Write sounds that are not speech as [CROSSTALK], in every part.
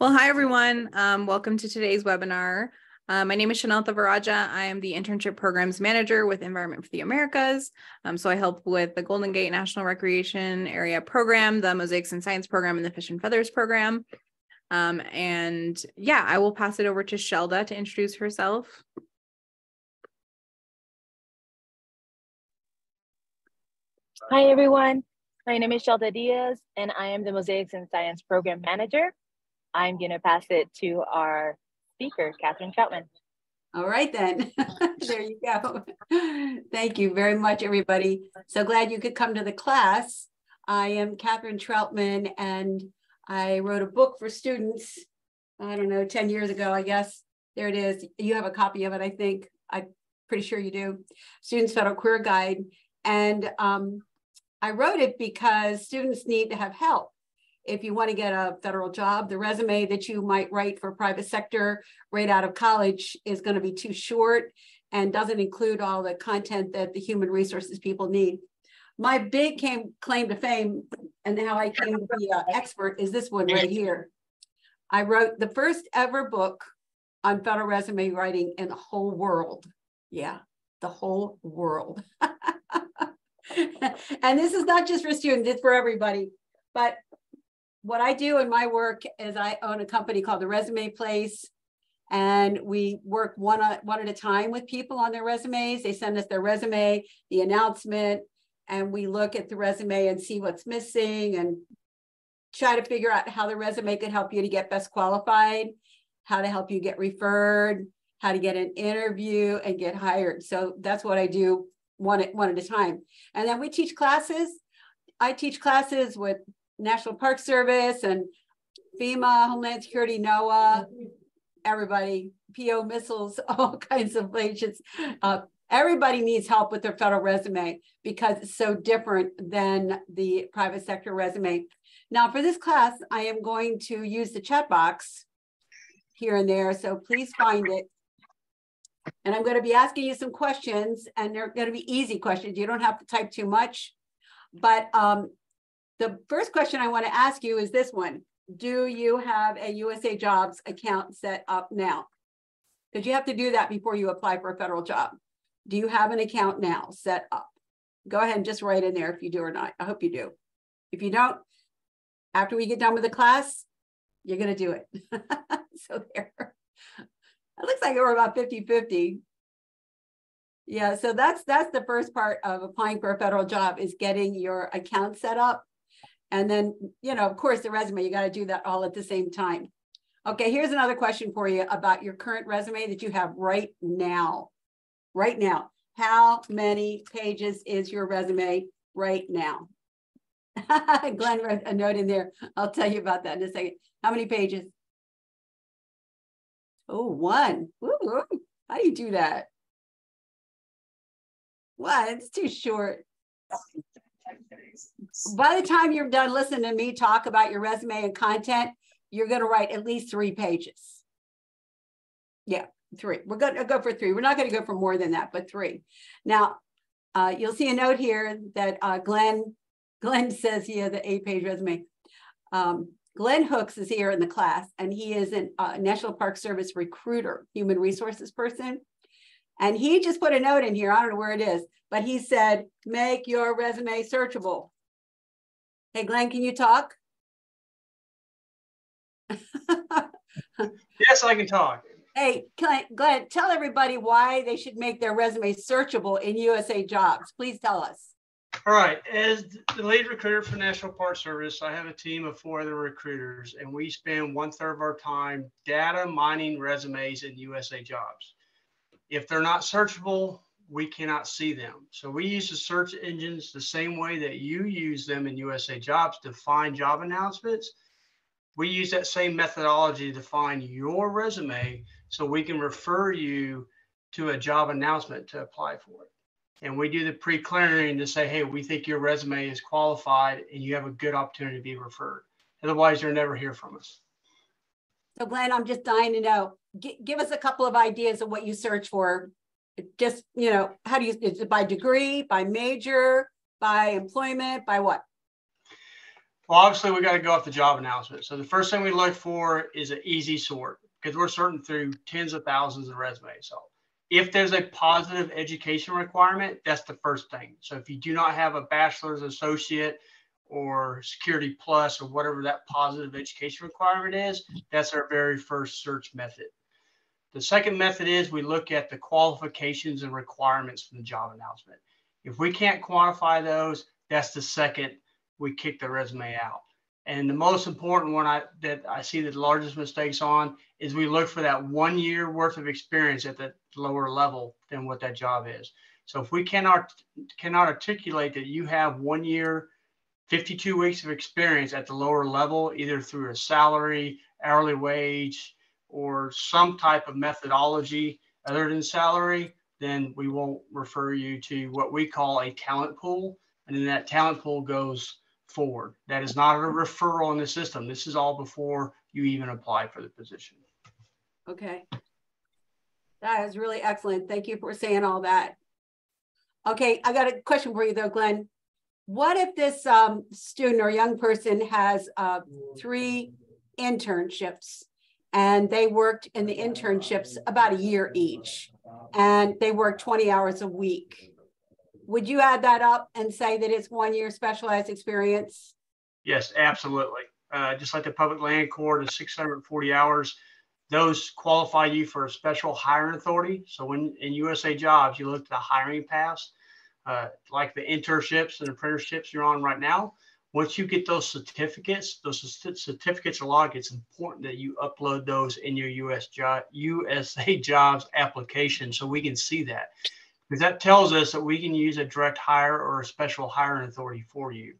Well, hi, everyone. Um, welcome to today's webinar. Uh, my name is Chanel Thavaraja. I am the Internship Programs Manager with Environment for the Americas. Um, so I help with the Golden Gate National Recreation Area Program, the Mosaics and Science Program, and the Fish and Feathers Program. Um, and yeah, I will pass it over to Shelda to introduce herself. Hi, everyone. My name is Shelda Diaz, and I am the Mosaics and Science Program Manager I'm going to pass it to our speaker, Kathryn Troutman. All right, then. [LAUGHS] there you go. Thank you very much, everybody. So glad you could come to the class. I am Kathryn Troutman, and I wrote a book for students, I don't know, 10 years ago, I guess. There it is. You have a copy of it, I think. I'm pretty sure you do. Students Federal Career Guide. And um, I wrote it because students need to have help if you want to get a federal job, the resume that you might write for private sector right out of college is going to be too short and doesn't include all the content that the human resources people need. My big came, claim to fame and how I came to be an expert is this one right here. I wrote the first ever book on federal resume writing in the whole world. Yeah, the whole world. [LAUGHS] and this is not just for students, it's for everybody. But what I do in my work is I own a company called the Resume Place. And we work one, one at a time with people on their resumes. They send us their resume, the announcement, and we look at the resume and see what's missing and try to figure out how the resume could help you to get best qualified, how to help you get referred, how to get an interview and get hired. So that's what I do one at, one at a time. And then we teach classes. I teach classes with National Park Service and FEMA, Homeland Security, NOAA, everybody, PO missiles, [LAUGHS] all kinds of agents. Uh, everybody needs help with their federal resume because it's so different than the private sector resume. Now for this class, I am going to use the chat box here and there. So please find it. And I'm going to be asking you some questions and they're going to be easy questions. You don't have to type too much, but um, the first question I want to ask you is this one. Do you have a USA Jobs account set up now? Because you have to do that before you apply for a federal job. Do you have an account now set up? Go ahead and just write in there if you do or not. I hope you do. If you don't, after we get done with the class, you're going to do it. [LAUGHS] so there. It looks like we're about 50-50. Yeah, so that's that's the first part of applying for a federal job is getting your account set up. And then, you know, of course, the resume, you got to do that all at the same time. Okay, here's another question for you about your current resume that you have right now. Right now. How many pages is your resume right now? [LAUGHS] Glenn wrote a note in there. I'll tell you about that in a second. How many pages? Oh, one. Ooh, how do you do that? What? It's too short by the time you're done listening to me talk about your resume and content, you're going to write at least three pages. Yeah, three. We're going to go for three. We're not going to go for more than that, but three. Now, uh, you'll see a note here that uh, Glenn, Glenn says he has an eight-page resume. Um, Glenn Hooks is here in the class, and he is a uh, National Park Service recruiter, human resources person. And he just put a note in here. I don't know where it is, but he said, make your resume searchable. Hey, Glenn, can you talk? [LAUGHS] yes, I can talk. Hey, Glenn, tell everybody why they should make their resume searchable in USA Jobs. Please tell us. All right. As the lead recruiter for National Park Service, I have a team of four other recruiters, and we spend one third of our time data mining resumes in USA Jobs. If they're not searchable, we cannot see them. So we use the search engines the same way that you use them in USA Jobs to find job announcements. We use that same methodology to find your resume so we can refer you to a job announcement to apply for it. And we do the pre-clearing to say, hey, we think your resume is qualified and you have a good opportunity to be referred. Otherwise, you'll never hear from us. So Glenn, I'm just dying to know, give us a couple of ideas of what you search for just, you know, how do you, is it by degree, by major, by employment, by what? Well, obviously, we got to go off the job announcement. So the first thing we look for is an easy sort because we're sorting through tens of thousands of resumes. So if there's a positive education requirement, that's the first thing. So if you do not have a bachelor's associate or security plus or whatever that positive education requirement is, that's our very first search method. The second method is we look at the qualifications and requirements from the job announcement. If we can't quantify those, that's the second we kick the resume out. And the most important one I, that I see the largest mistakes on is we look for that one year worth of experience at the lower level than what that job is. So if we cannot cannot articulate that you have one year, 52 weeks of experience at the lower level, either through a salary, hourly wage, or some type of methodology other than salary, then we won't refer you to what we call a talent pool. And then that talent pool goes forward. That is not a referral in the system. This is all before you even apply for the position. Okay. That is really excellent. Thank you for saying all that. Okay, I got a question for you though, Glenn. What if this um, student or young person has uh, three internships and they worked in the internships about a year each and they worked 20 hours a week? Would you add that up and say that it's one year specialized experience? Yes, absolutely. Uh, just like the public land corps is 640 hours, those qualify you for a special hiring authority. So when in USA Jobs, you look at the hiring pass, uh, like the internships and apprenticeships you're on right now. Once you get those certificates, those certificates are logged. It's important that you upload those in your US job, USA [LAUGHS] Jobs application so we can see that. Because that tells us that we can use a direct hire or a special hiring authority for you.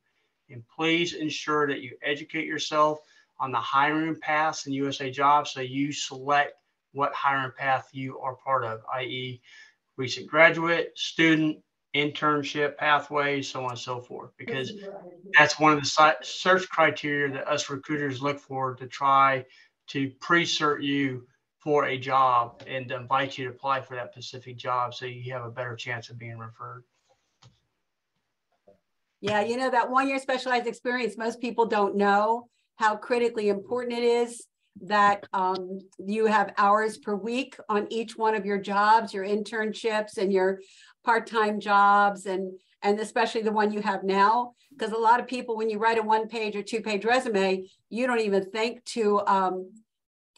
And please ensure that you educate yourself on the hiring paths in USA Jobs so you select what hiring path you are part of, i.e., recent graduate, student, internship pathways, so on and so forth, because that's one of the search criteria that us recruiters look for to try to pre-cert you for a job and invite you to apply for that specific job so you have a better chance of being referred. Yeah, you know, that one year specialized experience, most people don't know how critically important it is that um, you have hours per week on each one of your jobs, your internships and your part-time jobs and and especially the one you have now because a lot of people when you write a one page or two page resume you don't even think to um,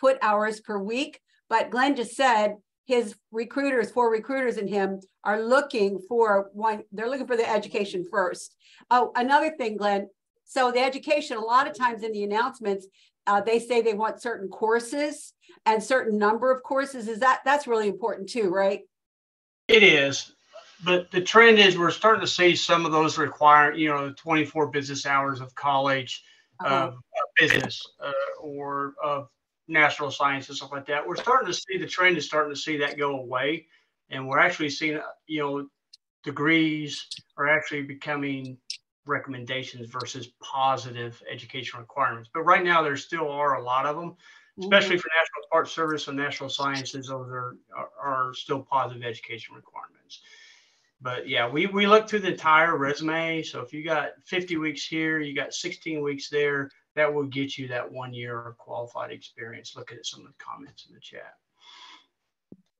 put hours per week but glenn just said his recruiters four recruiters in him are looking for one they're looking for the education first oh another thing glenn so the education, a lot of times in the announcements, uh, they say they want certain courses and certain number of courses. Is that that's really important too, right? It is, but the trend is we're starting to see some of those require you know 24 business hours of college, uh-huh. uh, business, uh, or of natural science and stuff like that. We're starting to see the trend is starting to see that go away, and we're actually seeing you know degrees are actually becoming recommendations versus positive education requirements. But right now, there still are a lot of them, especially mm-hmm. for National Park Service and National Sciences. Those are, are, are still positive education requirements. But yeah, we, we look through the entire resume. So if you got 50 weeks here, you got 16 weeks there, that will get you that one year of qualified experience. Looking at some of the comments in the chat.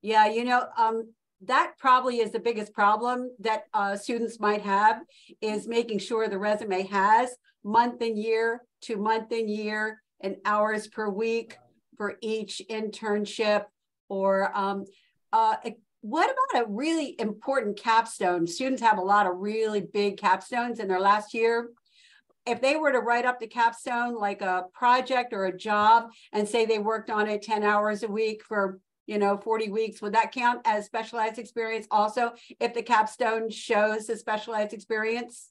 Yeah, you know, um, that probably is the biggest problem that uh, students might have is making sure the resume has month and year to month and year and hours per week for each internship or um, uh, what about a really important capstone students have a lot of really big capstones in their last year if they were to write up the capstone like a project or a job and say they worked on it 10 hours a week for you know, 40 weeks, would that count as specialized experience also if the capstone shows the specialized experience?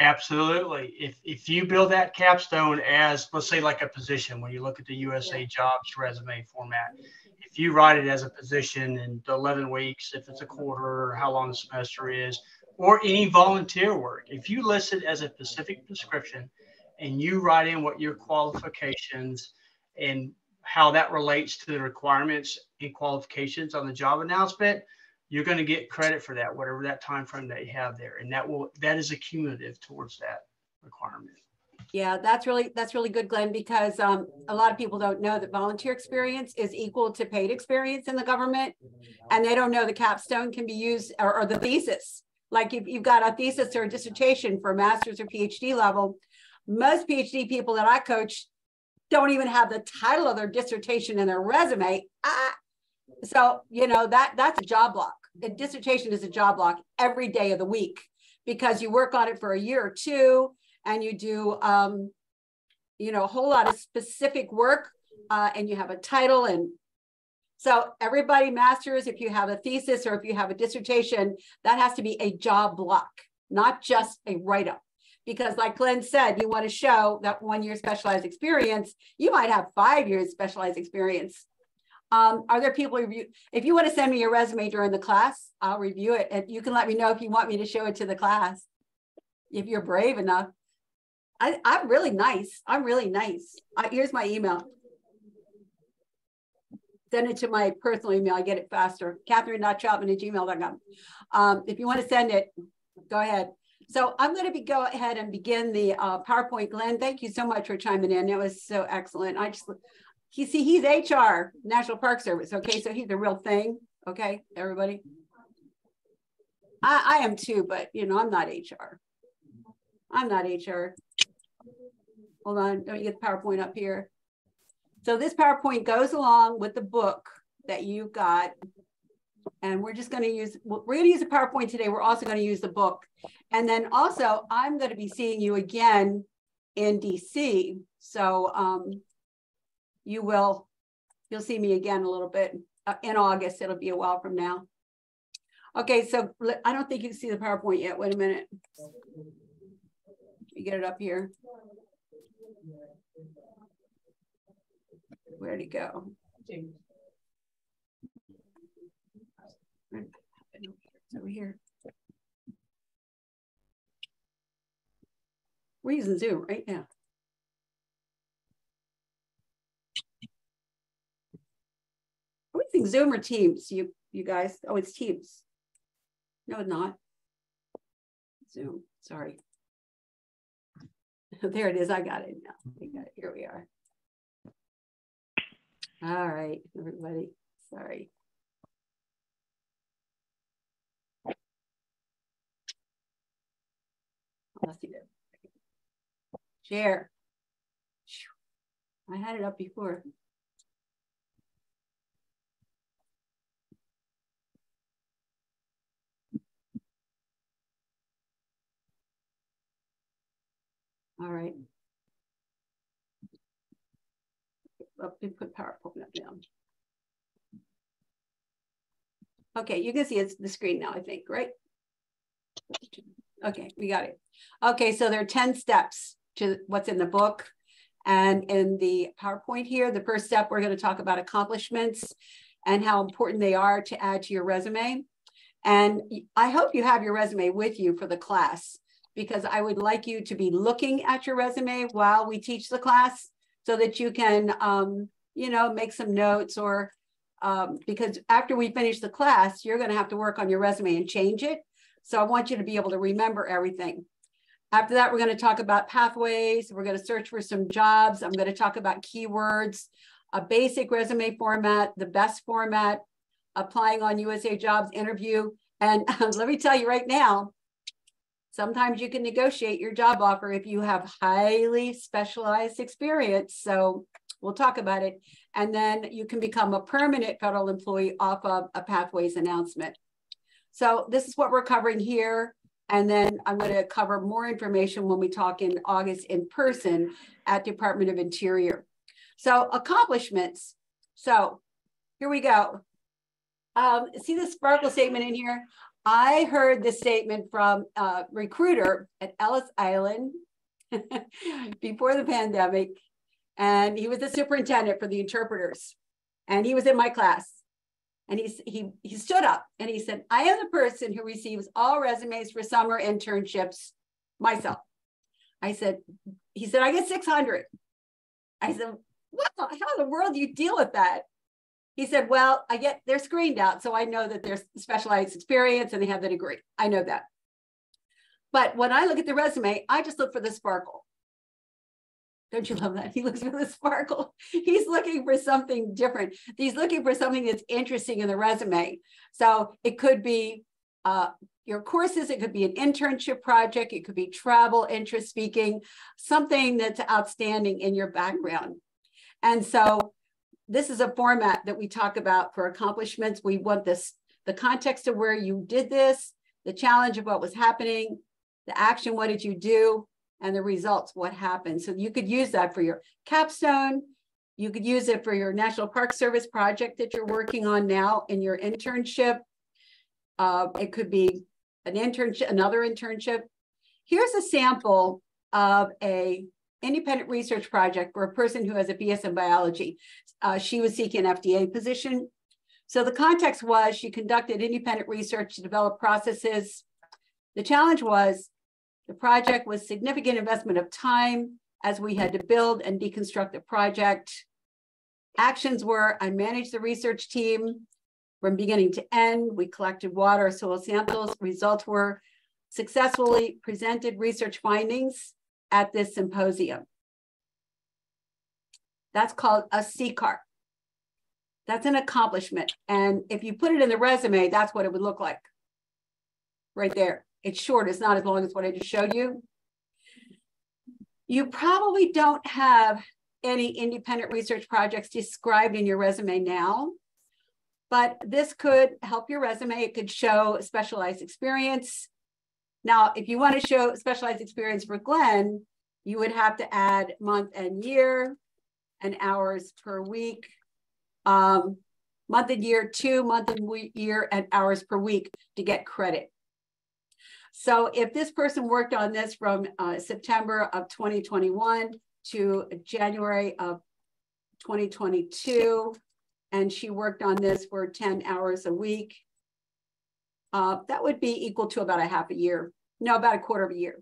Absolutely. If if you build that capstone as let's say like a position when you look at the USA yeah. jobs resume format, if you write it as a position in 11 weeks, if it's a quarter or how long the semester is, or any volunteer work, if you list it as a specific description and you write in what your qualifications and how that relates to the requirements and qualifications on the job announcement, you're going to get credit for that, whatever that time frame that you have there, and that will that is accumulative towards that requirement. Yeah, that's really that's really good, Glenn, because um, a lot of people don't know that volunteer experience is equal to paid experience in the government, and they don't know the capstone can be used or, or the thesis. Like if you've got a thesis or a dissertation for a master's or PhD level, most PhD people that I coach don't even have the title of their dissertation in their resume. Ah, so you know that that's a job block. A dissertation is a job block every day of the week because you work on it for a year or two and you do um, you know a whole lot of specific work uh, and you have a title and so everybody masters if you have a thesis or if you have a dissertation that has to be a job block not just a write-up. Because like glenn said you want to show that one year specialized experience you might have five years specialized experience. Um, are there people review if you want to send me your resume during the class i'll review it and you can let me know if you want me to show it to the class if you're brave enough I, I'm really nice. I'm really nice. I, here's my email. Send it to my personal email. I get it faster. Kathryn Kathryn.troutman at gmail.com. Um, if you want to send it, go ahead. So I'm going to be go ahead and begin the uh, PowerPoint. Glenn, thank you so much for chiming in. That was so excellent. I just, you see, he's HR, National Park Service. Okay, so he's the real thing. Okay, everybody. I, I am too, but you know, I'm not HR. I'm not HR. Hold on, let me get the PowerPoint up here. So this PowerPoint goes along with the book that you got. And we're just going to use, we're going to use a PowerPoint today. We're also going to use the book. And then also, I'm going to be seeing you again in DC. So um, you will, you'll see me again a little bit uh, in August. It'll be a while from now. Okay, so I don't think you can see the PowerPoint yet. Wait a minute. You get it up here. Where'd he go? It's over here. We're using Zoom right now. Are we using Zoom or Teams? You you guys? Oh, it's Teams. No, it's not. Zoom. Sorry. [LAUGHS] there it is. I got it now. I got it. Here we are. All right, everybody. Sorry. Let's see that. Share. I had it up before. All right. Up and put PowerPoint up now. Okay, you can see it's the screen now, I think, right? Okay, we got it. Okay, so there are 10 steps to what's in the book. And in the PowerPoint here, the first step, we're going to talk about accomplishments and how important they are to add to your resume. And I hope you have your resume with you for the class because I would like you to be looking at your resume while we teach the class so that you can, um, you know, make some notes or um, because after we finish the class, you're going to have to work on your resume and change it. So I want you to be able to remember everything. After that, we're going to talk about pathways. We're going to search for some jobs. I'm going to talk about keywords, a basic resume format, the best format, applying on USA Jobs interview. And [LAUGHS] let me tell you right now, sometimes you can negotiate your job offer if you have highly specialized experience. So we'll talk about it. And then you can become a permanent federal employee off of a pathways announcement. So this is what we're covering here. And then I'm going to cover more information when we talk in August in person at Department of Interior. So accomplishments. So here we go. Um, see the sparkle statement in here? I heard this statement from a recruiter at Ellis Island [LAUGHS] before the pandemic, and he was the superintendent for the interpreters, and he was in my class. And he, he, he stood up and he said, I am the person who receives all resumes for summer internships myself. I said, he said, I get 600. I said, what the, how in the world do you deal with that? He said, Well, I get they're screened out. So I know that there's specialized experience and they have the degree. I know that. But when I look at the resume, I just look for the sparkle. Don't you love that? He looks for the sparkle. [LAUGHS] He's looking for something different. He's looking for something that's interesting in the resume. So it could be uh, your courses, it could be an internship project, it could be travel, interest speaking, something that's outstanding in your background. And so this is a format that we talk about for accomplishments. We want this, the context of where you did this, the challenge of what was happening, the action, what did you do, and the results, what happened. So you could use that for your capstone. You could use it for your National Park Service project that you're working on now in your internship. Uh, it could be an internship, another internship. Here's a sample of a independent research project for a person who has a BS in biology. Uh, she was seeking an FDA position. So the context was she conducted independent research to develop processes. The challenge was the project was significant investment of time as we had to build and deconstruct the project. Actions were I managed the research team from beginning to end. We collected water soil samples. Results were successfully presented research findings at this symposium. That's called a CCAR. That's an accomplishment. And if you put it in the resume, that's what it would look like right there. It's short, it's not as long as what I just showed you. You probably don't have any independent research projects described in your resume now, but this could help your resume. It could show specialized experience. Now, if you want to show specialized experience for Glenn, you would have to add month and year and hours per week. Um, month and year, two month and year and hours per week to get credit. So if this person worked on this from uh, September of 2021 to January of 2022, and she worked on this for 10 hours a week, uh, that would be equal to about a half a year. No, about a quarter of a year.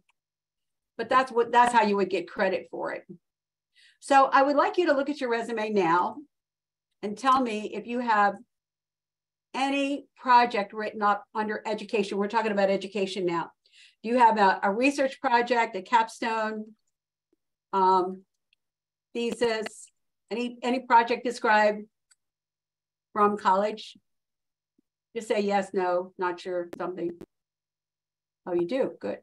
But that's what that's how you would get credit for it. So I would like you to look at your resume now and tell me if you have any project written up under education, we're talking about education now. Do you have a, a research project, a capstone, um, thesis, any, any project described from college? Just say yes, no, not sure, something. Oh, you do, good.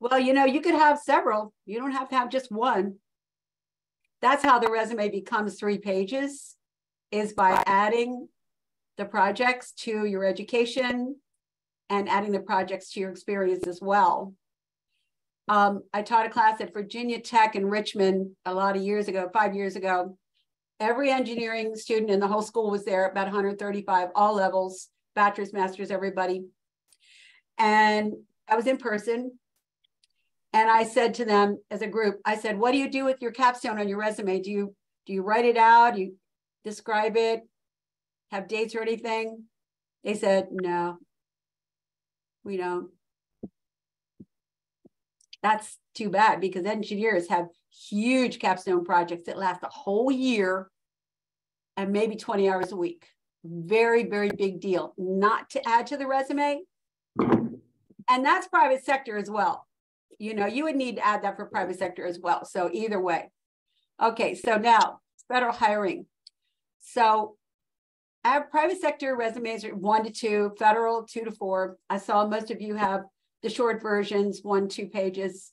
Well, you know, you could have several. You don't have to have just one. That's how the resume becomes three pages is by adding the projects to your education and adding the projects to your experience as well. Um, I taught a class at Virginia Tech in Richmond a lot of years ago, five years ago. Every engineering student in the whole school was there, about 135, all levels, bachelor's, master's, everybody. And I was in person. And I said to them as a group, I said, what do you do with your capstone on your resume? Do you do you write it out? Do you describe it? Have dates or anything? They said, no, we don't. That's too bad because engineers have huge capstone projects that last a whole year and maybe 20 hours a week. Very, very big deal. Not to add to the resume. And that's private sector as well you know, you would need to add that for private sector as well. So either way. Okay, so now federal hiring. So I have private sector resumes are one to two, federal two to four. I saw most of you have the short versions, one, two pages.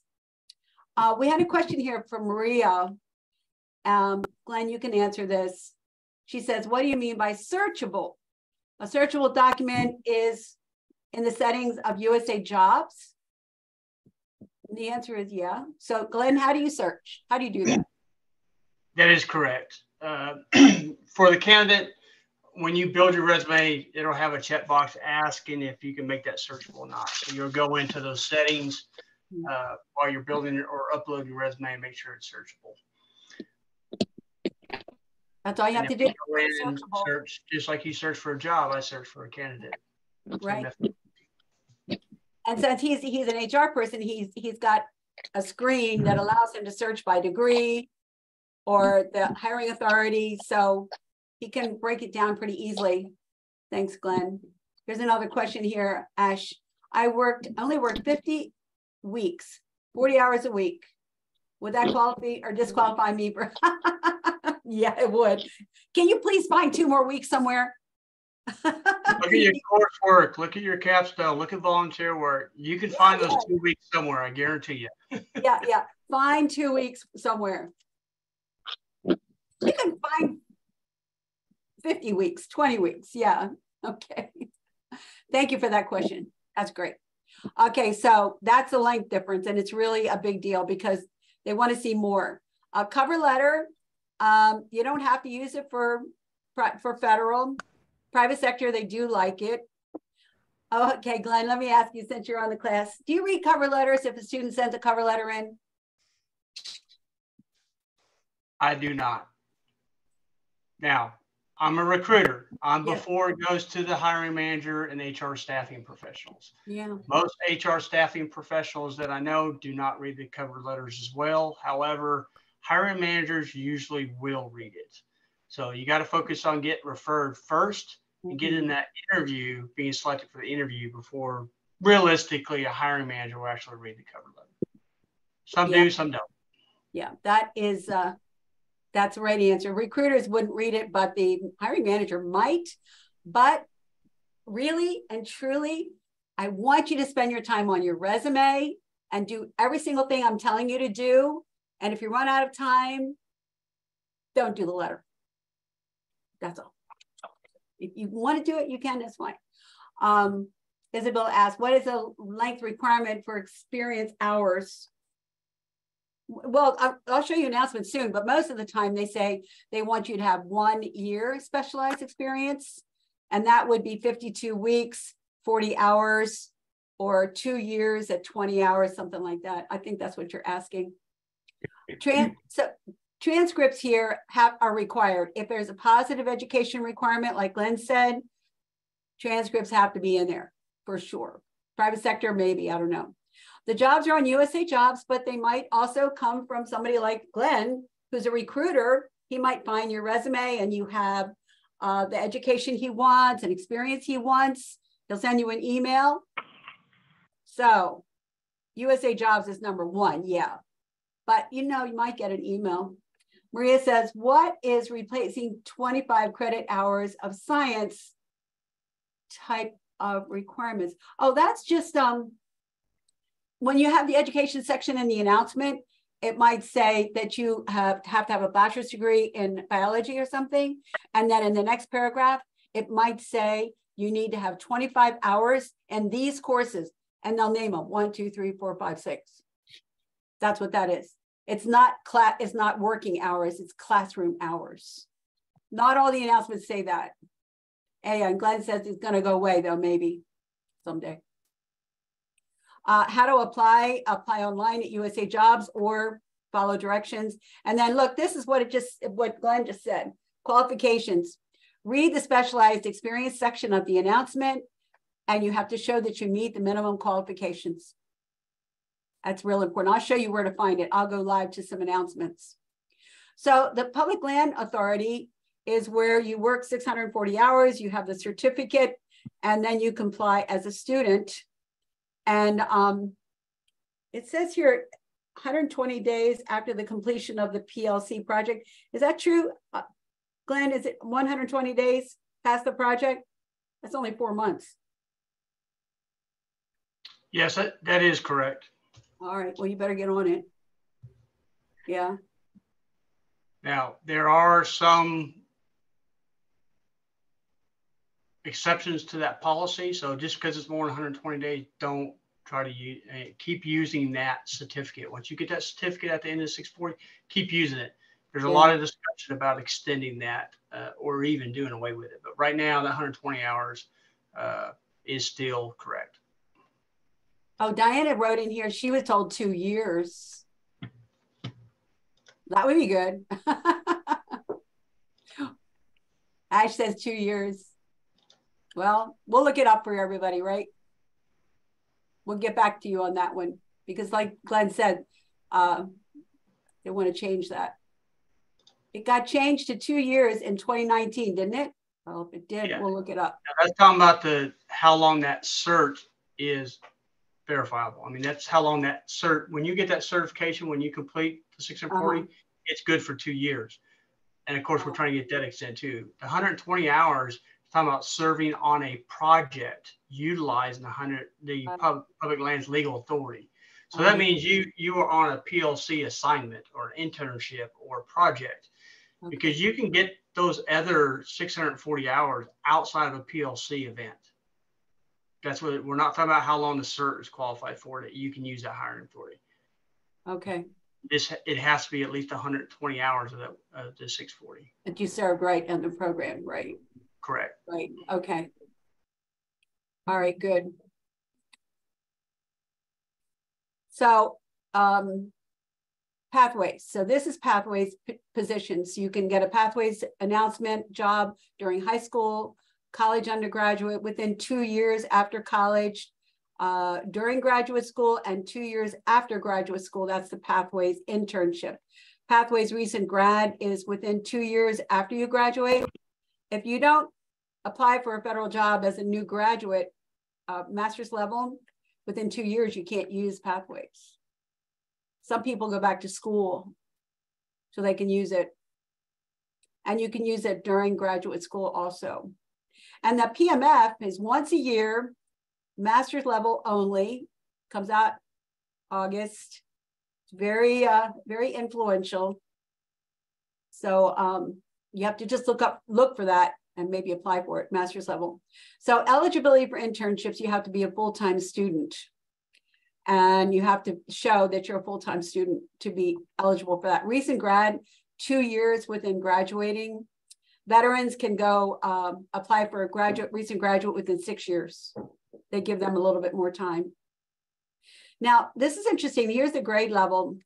Uh, we had a question here from Maria. Um, Glenn, you can answer this. She says, what do you mean by searchable? A searchable document is in the settings of USA Jobs And the answer is yeah. So Glenn, how do you search? How do you do that? That is correct. Uh, [CLEARS THROAT] for the candidate, when you build your resume, it'll have a checkbox asking if you can make that searchable or not. So you'll go into those settings uh, while you're building or uploading your resume and make sure it's searchable. That's all you have to do. Search just like you search for a job. I search for a candidate. Right. And since he's he's an HR person, he's he's got a screen that allows him to search by degree or the hiring authority. So he can break it down pretty easily. Thanks, Glenn. Here's another question here, Ash. I worked, only worked 50 weeks, 40 hours a week. Would that qualify or disqualify me? [LAUGHS] yeah, it would. Can you please find two more weeks somewhere? look at your coursework. Look at your capstone. Look at volunteer work. You can find those two weeks somewhere. I guarantee you. yeah, yeah. Find two weeks somewhere. You can find 50 weeks, 20 weeks. Yeah. Okay. Thank you for that question. That's great. Okay, so that's the length difference, and it's really a big deal because they want to see more. A cover letter, um, you don't have to use it for for federal, private sector. They do like it. Oh, okay, Glenn. Let me ask you, since you're on the class, do you read cover letters if a student sends a cover letter in? I do not. Now, I'm a recruiter. I'm yeah. before it goes to the hiring manager and HR staffing professionals. Yeah. Most HR staffing professionals that I know do not read the cover letters as well. However, hiring managers usually will read it. So you got to focus on get referred first and get in mm-hmm. that interview, being selected for the interview before realistically a hiring manager will actually read the cover letter. Some yeah. do, some don't. Yeah, that is uh that's the right answer. Recruiters wouldn't read it, but the hiring manager might. But really and truly, I want you to spend your time on your resume and do every single thing I'm telling you to do. And if you run out of time, don't do the letter. That's all. If you want to do it, you can, that's fine. Um, Isabel asked, what is the length requirement for experience hours well, I'll show you announcements soon, but most of the time they say they want you to have one year specialized experience, and that would be 52 weeks, 40 hours, or two years at 20 hours, something like that. I think that's what you're asking. Trans so transcripts here have are required. If there's a positive education requirement, like Glenn said, transcripts have to be in there for sure. Private sector, maybe, I don't know. The jobs are on USA Jobs, but they might also come from somebody like Glenn, who's a recruiter. He might find your resume and you have uh, the education he wants and experience he wants. He'll send you an email. So USA Jobs is number one, yeah. But you know, you might get an email. Maria says, what is replacing 25 credit hours of science type of requirements? Oh, that's just um when you have the education section in the announcement, it might say that you have, have to have a bachelor's degree in biology or something. And then in the next paragraph, it might say you need to have 25 hours in these courses. And they'll name them one, two, three, four, five, six. That's what that is. It's not class, it's not working hours, it's classroom hours. Not all the announcements say that. Hey, and Glenn says it's going to go away though, maybe someday uh, how to apply, apply online at USA Jobs or follow directions. And then look, this is what it just, what Glenn just said, qualifications. Read the specialized experience section of the announcement and you have to show that you meet the minimum qualifications. That's real important. I'll show you where to find it. I'll go live to some announcements. So the Public Land Authority is where you work 640 hours, you have the certificate, and then you comply as a student and um, it says here 120 days after the completion of the PLC project. Is that true? Uh, Glenn, is it 120 days past the project? That's only four months. Yes, that, that is correct. All right, well, you better get on it. Yeah. Now, there are some exceptions to that policy. So just because it's more than 120 days, don't try to use, uh, keep using that certificate. Once you get that certificate at the end of 640, keep using it. There's a lot of discussion about extending that uh, or even doing away with it. But right now, the 120 hours uh, is still correct. Oh, Diana wrote in here, she was told two years. That would be good. [LAUGHS] Ash says two years. Well, we'll look it up for everybody, right? We'll get back to you on that one because, like Glenn said, uh, they want to change that. It got changed to two years in 2019, didn't it? Well, if it did, yeah. we'll look it up. Now, that's talking about the how long that cert is verifiable. I mean, that's how long that cert, when you get that certification, when you complete the 640, uh-huh. it's good for two years. And of course, we're trying to get that extended too. The 120 hours, talking about serving on a project, utilizing the 100, the uh-huh. pub, public lands legal authority. So that uh-huh. means you you are on a PLC assignment or an internship or project Okay. because you can get those other 640 hours outside of a PLC event. That's what we're not talking about how long the cert is qualified for that you can use that hiring authority. Okay, This it has to be at least 120 hours of that of the 640. that you served right in the program, right? Correct. Right, okay. All right, good. So, um, pathways. So this is pathways positions. You can get a pathways announcement job during high school, college undergraduate, within two years after college, uh, during graduate school and two years after graduate school. That's the pathways internship. Pathways recent grad is within two years after you graduate. If you don't apply for a federal job as a new graduate, uh, master's level, within two years, you can't use pathways. Some people go back to school so they can use it. And you can use it during graduate school also. And the PMF is once a year, master's level only, comes out August. It's very, uh, very influential. So um, you have to just look up, look for that and maybe apply for it, master's level. So eligibility for internships, you have to be a full-time student. And you have to show that you're a full-time student to be eligible for that. Recent grad, two years within graduating. Veterans can go um, apply for a graduate, recent graduate within six years. They give them a little bit more time. Now, this is interesting. Here's the grade level.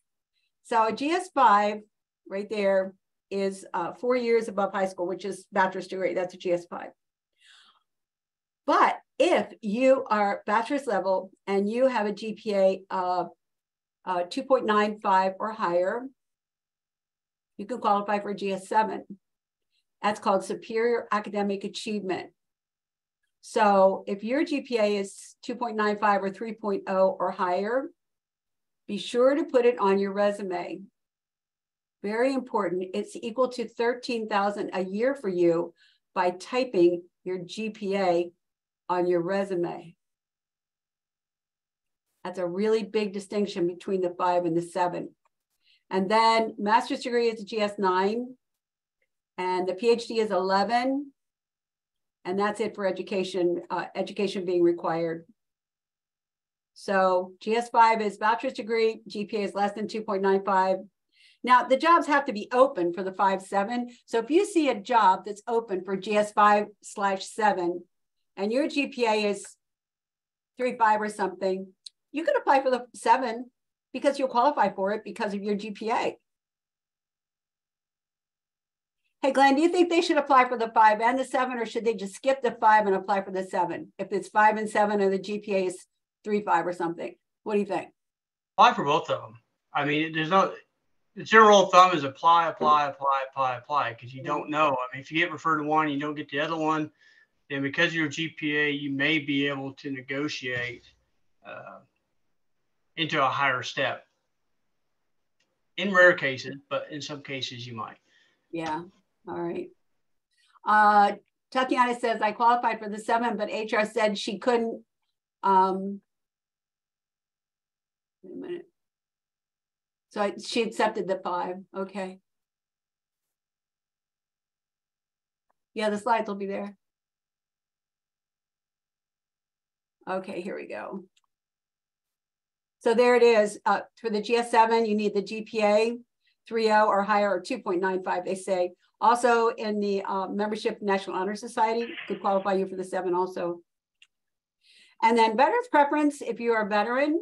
So a GS5 right there is uh, four years above high school, which is bachelor's degree. That's a GS5. But if you are bachelor's level and you have a GPA of uh, 2.95 or higher, you can qualify for GS7. That's called superior academic achievement. So if your GPA is 2.95 or 3.0 or higher, be sure to put it on your resume. Very important. It's equal to 13,000 a year for you by typing your GPA on your resume. That's a really big distinction between the five and the seven. And then master's degree is a GS9 and the PhD is 11. And that's it for education, uh, education being required. So GS5 is bachelor's degree, GPA is less than 2.95. Now the jobs have to be open for the five, seven. So if you see a job that's open for GS5 slash seven and your GPA is three, five or something, you can apply for the seven because you'll qualify for it because of your GPA. Hey, Glenn, do you think they should apply for the five and the seven, or should they just skip the five and apply for the seven? If it's five and seven and the GPA is three, five or something, what do you think? Apply for both of them. I mean, there's no, the general thumb is apply, apply, apply, apply, apply, because you don't know. I mean, if you get referred to one, you don't get the other one, then because of your GPA, you may be able to negotiate uh, into a higher step. In rare cases, but in some cases you might. Yeah, all right. Uh, Tatiana says, I qualified for the seven, but HR said she couldn't. Um, wait a minute. So I, she accepted the five, okay. Yeah, the slides will be there. Okay, here we go. So there it is. Uh, for the GS7, you need the GPA 3.0 or higher or 2.95, they say. Also in the uh, membership National Honor Society could qualify you for the seven also. And then veterans preference, if you are a veteran,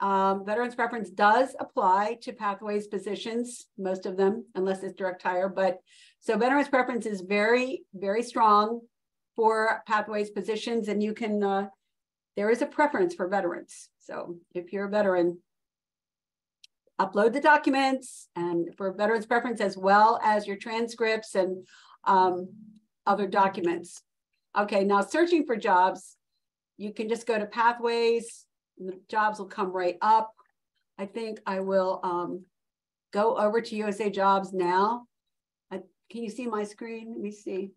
um, veterans preference does apply to pathways positions, most of them, unless it's direct hire. But so veterans preference is very, very strong for pathways positions and you can, uh, there is a preference for veterans. So if you're a veteran, upload the documents and for veterans preference as well as your transcripts and um, other documents. Okay, now searching for jobs, you can just go to pathways the jobs will come right up. I think I will um, go over to USA Jobs now. I, can you see my screen? Let me see.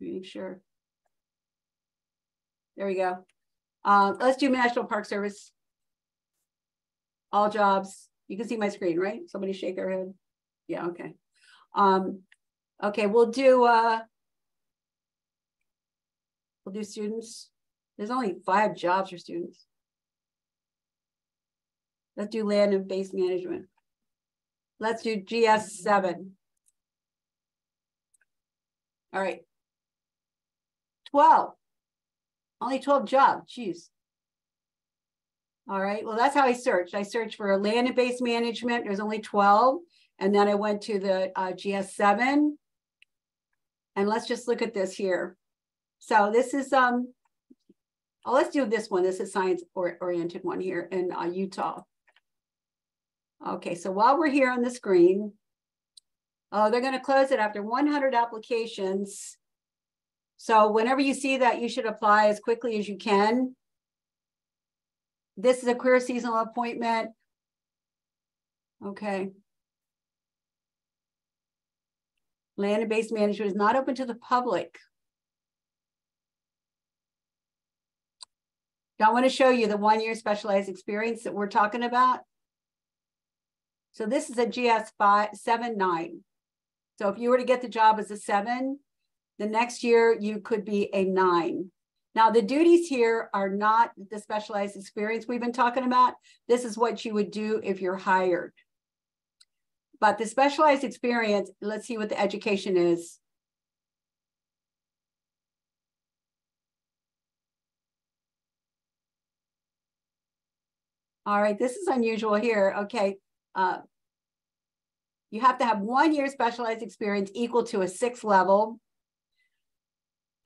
Make sure. There we go. Uh, let's do National Park Service. All jobs. You can see my screen, right? Somebody shake their head. Yeah, okay. Um, okay, we'll do uh we'll do students. There's only five jobs for students. Let's do land and base management. Let's do GS7. All right. 12. Only 12 jobs, Jeez. All right, well, that's how I searched. I searched for land and base management. There's only 12. And then I went to the uh, GS7. And let's just look at this here. So this is, um, oh, let's do this one. This is science or oriented one here in uh, Utah. Okay, so while we're here on the screen, oh, they're gonna close it after 100 applications. So whenever you see that, you should apply as quickly as you can. This is a queer seasonal appointment. Okay. Land and base management is not open to the public. Don't want to show you the one year specialized experience that we're talking about. So this is a GS five, seven, nine. So if you were to get the job as a seven, the next year you could be a nine. Now the duties here are not the specialized experience we've been talking about. This is what you would do if you're hired. But the specialized experience, let's see what the education is. All right, this is unusual here. Okay, uh, you have to have one year specialized experience equal to a sixth level.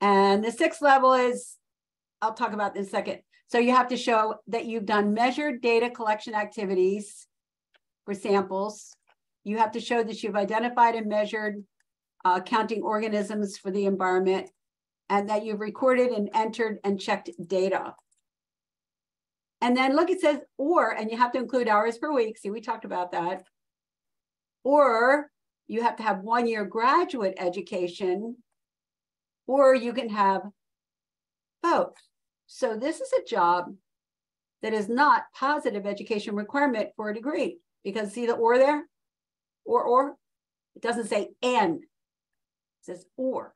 And the sixth level is, I'll talk about in a second. So you have to show that you've done measured data collection activities for samples. You have to show that you've identified and measured uh, counting organisms for the environment and that you've recorded and entered and checked data. And then look, it says or, and you have to include hours per week. See, we talked about that. Or you have to have one year graduate education, or you can have both. So this is a job that is not positive education requirement for a degree because see the or there? Or, or, it doesn't say and, it says or.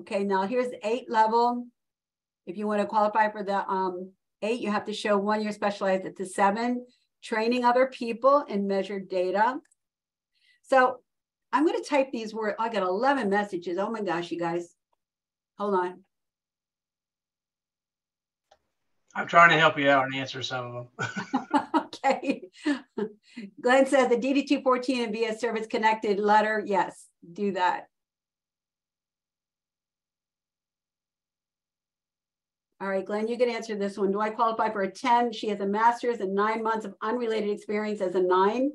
Okay, now here's eight level. If you want to qualify for the um, Eight, you have to show one year specialized at the seven, training other people in measured data. So I'm going to type these words. I got 11 messages. Oh my gosh, you guys. Hold on. I'm trying to help you out and answer some of them. [LAUGHS] okay. Glenn says the DD214 and VS service connected letter. Yes, do that. All right, Glenn, you can answer this one. Do I qualify for a 10? She has a master's and nine months of unrelated experience as a nine.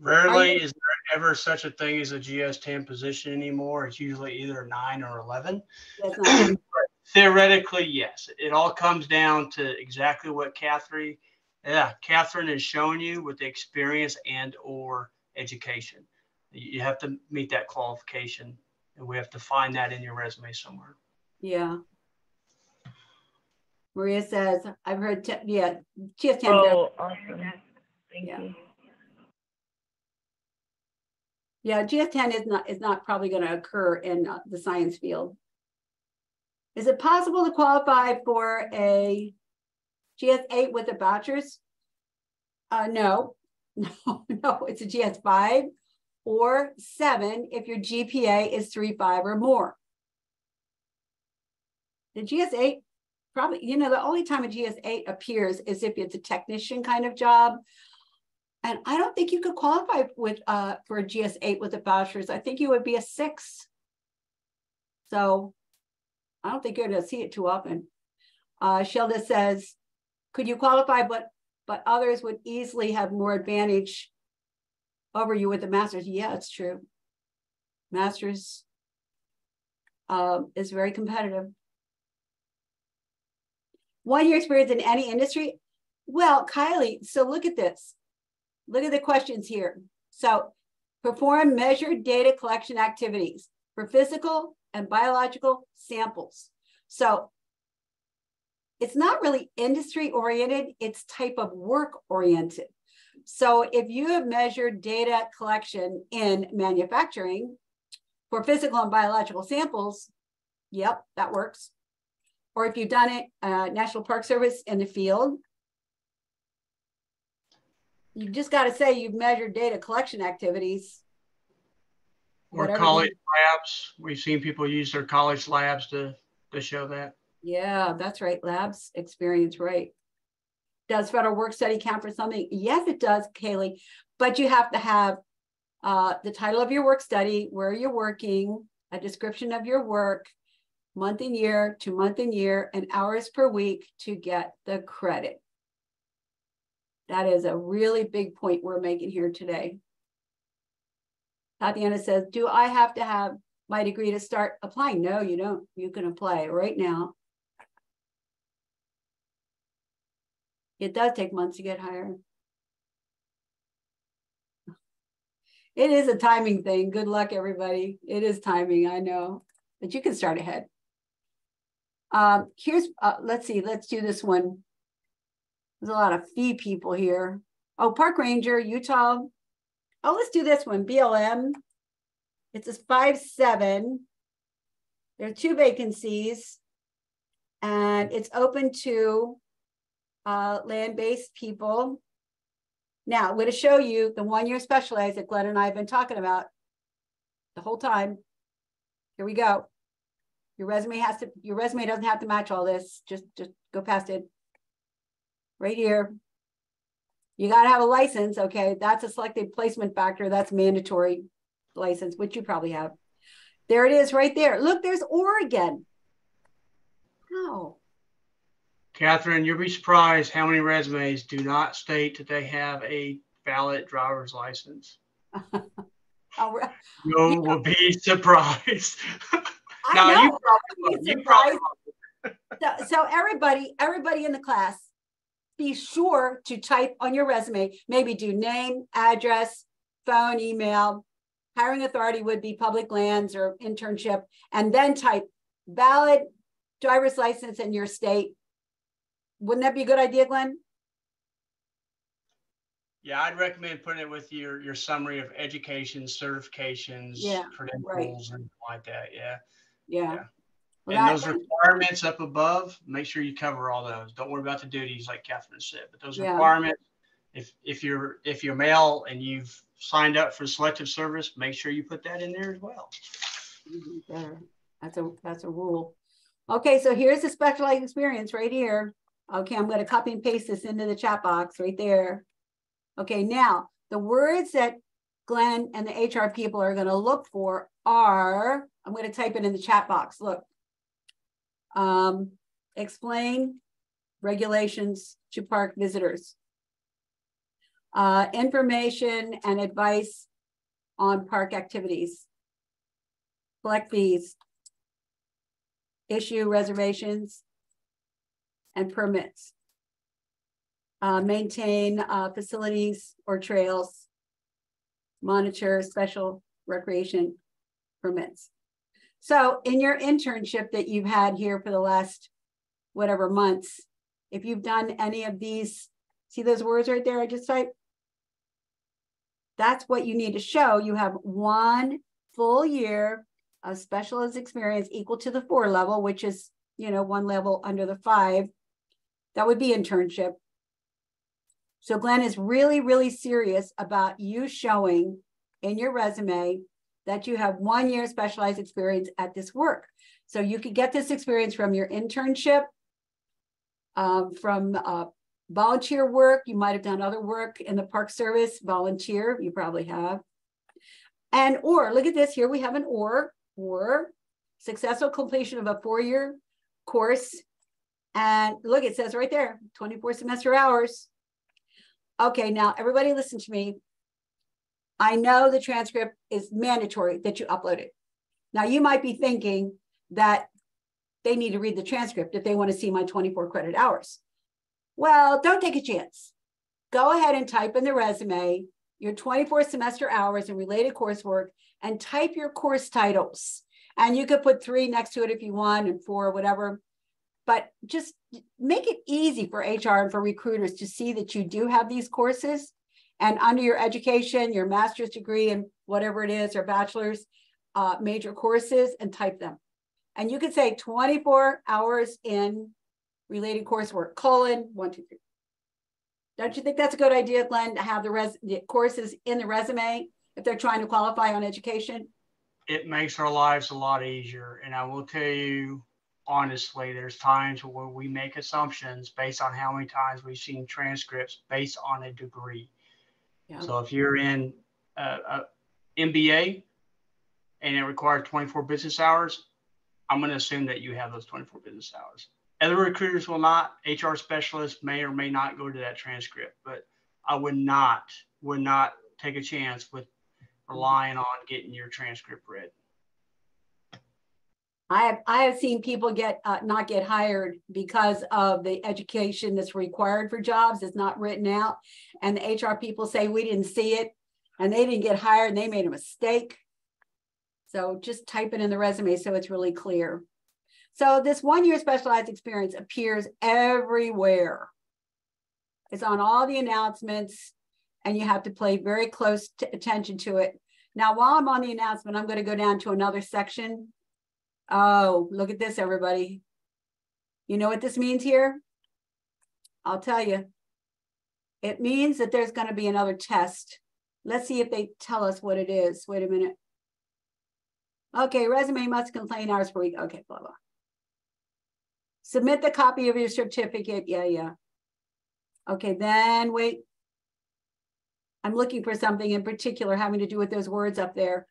Rarely is there ever such a thing as a GS10 position anymore. It's usually either nine or 11. [CLEARS THROAT] Theoretically, yes. It all comes down to exactly what Kathryn, yeah, Kathryn is showing you with the experience and or education. You have to meet that qualification and we have to find that in your resume somewhere. Yeah, Maria says, I've heard, yeah, she has 10. Oh, awesome. Thank yeah. you. Yeah, GS10 is not is not probably going to occur in uh, the science field. Is it possible to qualify for a GS8 with a bachelor's? Uh, no, [LAUGHS] no, no, it's a GS5 or seven if your GPA is three, five or more. The GS8 probably, you know, the only time a GS8 appears is if it's a technician kind of job. And I don't think you could qualify with uh, for a GS8 with a bachelor's. I think you would be a six. So I don't think you're going to see it too often. Uh, says, could you qualify, but but others would easily have more advantage over you with the master's. Yeah, it's true. Master's um, is very competitive. One year experience in any industry? Well, Kylie, so look at this. Look at the questions here. So perform measured data collection activities for physical and biological samples. So it's not really industry oriented, it's type of work oriented. So if you have measured data collection in manufacturing for physical and biological samples, yep, that works. Or if you've done it, uh, National Park Service in the field, you just got to say you've measured data collection activities. Or college labs. We've seen people use their college labs to, to show that. Yeah, that's right. Labs experience, right. Does federal work study count for something? Yes, it does, Kaylee. But you have to have uh, the title of your work study, where you're working, a description of your work, month and year to month and year, and hours per week to get the credit. That is a really big point we're making here today. Tatiana says, do I have to have my degree to start applying? No, you don't. You can apply right now. It does take months to get hired. It is a timing thing. Good luck, everybody. It is timing, I know, but you can start ahead. Um, here's, uh, let's see, let's do this one. There's a lot of fee people here. Oh, Park Ranger, Utah. Oh, let's do this one, BLM. It's a five seven. There are two vacancies, and it's open to uh, land-based people. Now, I'm going to show you the one-year specialized that Glenn and I have been talking about the whole time. Here we go. Your resume has to, your resume doesn't have to match all this. Just, just go past it. Right here. You got to have a license. Okay. That's a selected placement factor. That's mandatory license, which you probably have. There it is right there. Look, there's Oregon. Oh, Kathryn, you'll be surprised how many resumes do not state that they have a valid driver's license. [LAUGHS] oh, you will be surprised. I now, know. you probably, you probably so, so everybody, everybody in the class, be sure to type on your resume, maybe do name, address, phone, email, hiring authority would be public lands or internship, and then type valid driver's license in your state wouldn't that be a good idea, Glenn? Yeah, I'd recommend putting it with your your summary of education, certifications, yeah, credentials, right. and like that. Yeah. Yeah. yeah. Well, and those requirements up above, make sure you cover all those. Don't worry about the duties, like Kathryn said. But those yeah. requirements, if if you're if you're male and you've signed up for selective service, make sure you put that in there as well. That's a that's a rule. Okay, so here's the specialized experience right here. Okay, I'm going to copy and paste this into the chat box right there. Okay, now the words that Glenn and the HR people are going to look for are, I'm going to type it in the chat box. Look, um, explain regulations to park visitors, uh, information and advice on park activities, collect fees, issue reservations, and permits. Uh, maintain uh, facilities or trails, monitor special recreation permits. So in your internship that you've had here for the last whatever months, if you've done any of these, see those words right there I just typed? That's what you need to show. You have one full year of specialist experience equal to the four level, which is, you know, one level under the five that would be internship. So Glenn is really, really serious about you showing in your resume that you have one year specialized experience at this work. So you could get this experience from your internship, um, from uh, volunteer work. You might have done other work in the Park Service, volunteer, you probably have. And or, look at this, here we have an or, or successful completion of a four-year course and look, it says right there, 24 semester hours. Okay, now everybody listen to me. I know the transcript is mandatory that you upload it. Now you might be thinking, that they need to read the transcript if they want to see my 24 credit hours. Well, don't take a chance. Go ahead and type in the resume your 24 semester hours and related coursework and type your course titles. And you could put three next to it if you want and four, whatever. But just make it easy for HR and for recruiters to see that you do have these courses. And under your education, your master's degree and whatever it is, or bachelor's uh, major courses, and type them. And you could say 24 hours in related coursework, colon, one, two, three. Don't you think that's a good idea, Glenn, to have the, res- the courses in the resume if they're trying to qualify on education? It makes our lives a lot easier. And I will tell you honestly, there's times where we make assumptions based on how many times we've seen transcripts based on a degree. So if you're in uh, uh, a MBA and it requires 24 business hours, I'm going to assume that you have those 24 business hours. Other recruiters will not. HR specialists may or may not go to that transcript, but I would not would not take a chance with relying on getting your transcript read. I have I have seen people get uh, not get hired because of the education that's required for jobs is not written out, and the HR people say we didn't see it, and they didn't get hired, and they made a mistake. So just type it in the resume so it's really clear. So this one year specialized experience appears everywhere. It's on all the announcements, and you have to pay very close attention to it. Now, while I'm on the announcement, I'm going to go down to another section Oh, look at this, everybody. You know what this means here? I'll tell you. It means that there's going to be another test. Let's see if they tell us what it is. Wait a minute. Okay, resume must contain hours per week. Okay, blah, blah. Submit the copy of your certificate. Yeah, yeah. Okay, then wait. I'm looking for something in particular having to do with those words up there.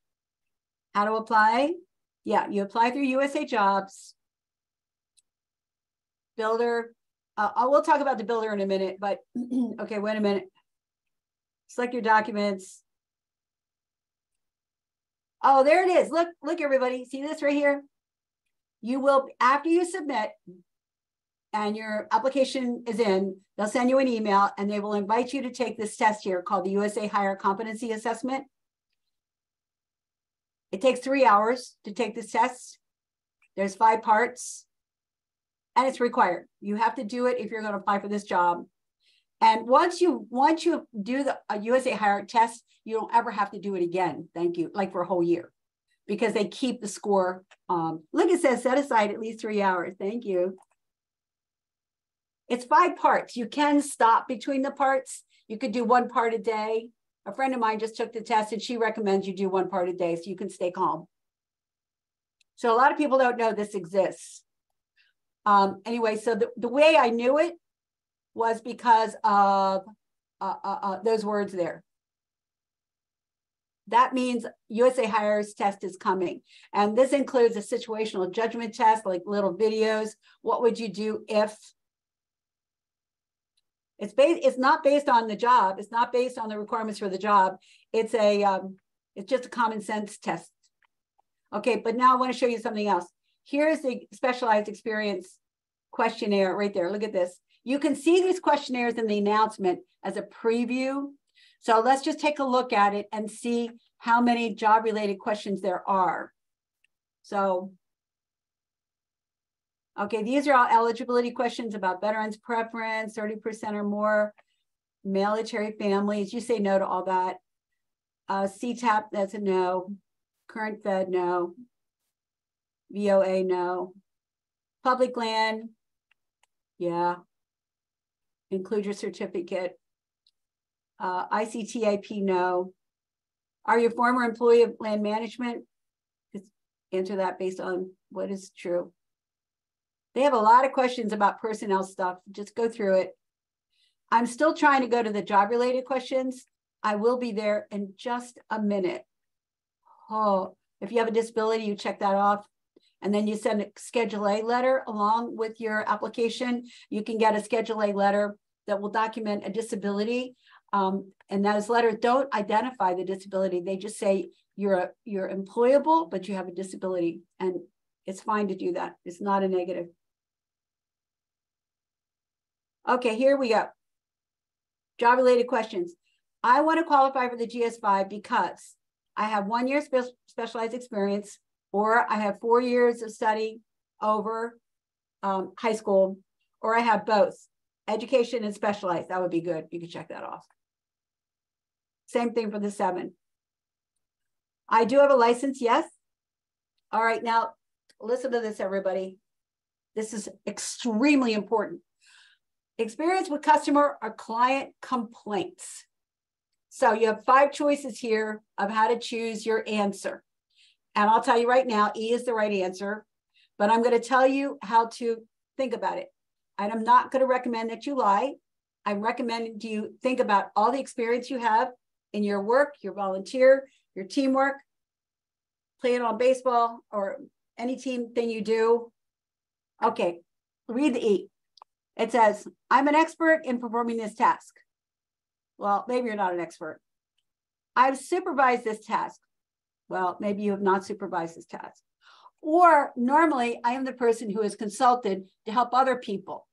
How to apply? Yeah, you apply through USA Jobs. Builder. Uh, I will talk about the builder in a minute, but [CLEARS THROAT] okay, wait a minute. Select your documents. Oh, there it is. Look, look, everybody. See this right here? You will, after you submit and your application is in, they'll send you an email and they will invite you to take this test here called the USA Hire Competency Assessment. It takes three hours to take this test. There's five parts and it's required. You have to do it if you're going to apply for this job. And once you once you do the USA Hire test, you don't ever have to do it again. Thank you, like for a whole year, because they keep the score. Um, look, it says set aside at least three hours. Thank you. It's five parts. You can stop between the parts. You could do one part a day a friend of mine just took the test and she recommends you do one part a day so you can stay calm. So a lot of people don't know this exists. Um, anyway, so the, the way I knew it was because of uh, uh, uh, those words there. That means USA Hires test is coming. And this includes a situational judgment test, like little videos. What would you do if it's based. It's not based on the job. It's not based on the requirements for the job. It's a. Um, it's just a common sense test. Okay, but now I want to show you something else. Here's the specialized experience questionnaire right there. Look at this. You can see these questionnaires in the announcement as a preview. So let's just take a look at it and see how many job related questions there are. So Okay, these are all eligibility questions about veterans preference, 30% or more, military families. You say no to all that. Uh, CTAP, that's a no. Current Fed, no. VOA, no. Public land, yeah. Include your certificate. Uh, ICTAP, no. Are you a former employee of land management? Just answer that based on what is true. They have a lot of questions about personnel stuff. Just go through it. I'm still trying to go to the job related questions. I will be there in just a minute. Oh, if you have a disability, you check that off. And then you send a Schedule A letter along with your application. You can get a Schedule A letter that will document a disability. Um, and those letters don't identify the disability. They just say you're you're employable, but you have a disability. And It's fine to do that. It's not a negative. Okay, here we go. Job related questions. I want to qualify for the GS5 because I have one year spe specialized experience, or I have four years of study over um, high school, or I have both education and specialized. That would be good. You can check that off. Same thing for the seven. I do have a license, yes. All right, now listen to this, everybody. This is extremely important. Experience with customer or client complaints. So you have five choices here of how to choose your answer. And I'll tell you right now, E is the right answer, but I'm going to tell you how to think about it. And I'm not going to recommend that you lie. I'm recommending you think about all the experience you have in your work, your volunteer, your teamwork, playing on baseball or any team thing you do. Okay, read the E. It says, I'm an expert in performing this task. Well, maybe you're not an expert. I've supervised this task. Well, maybe you have not supervised this task. Or normally I am the person who is consulted to help other people.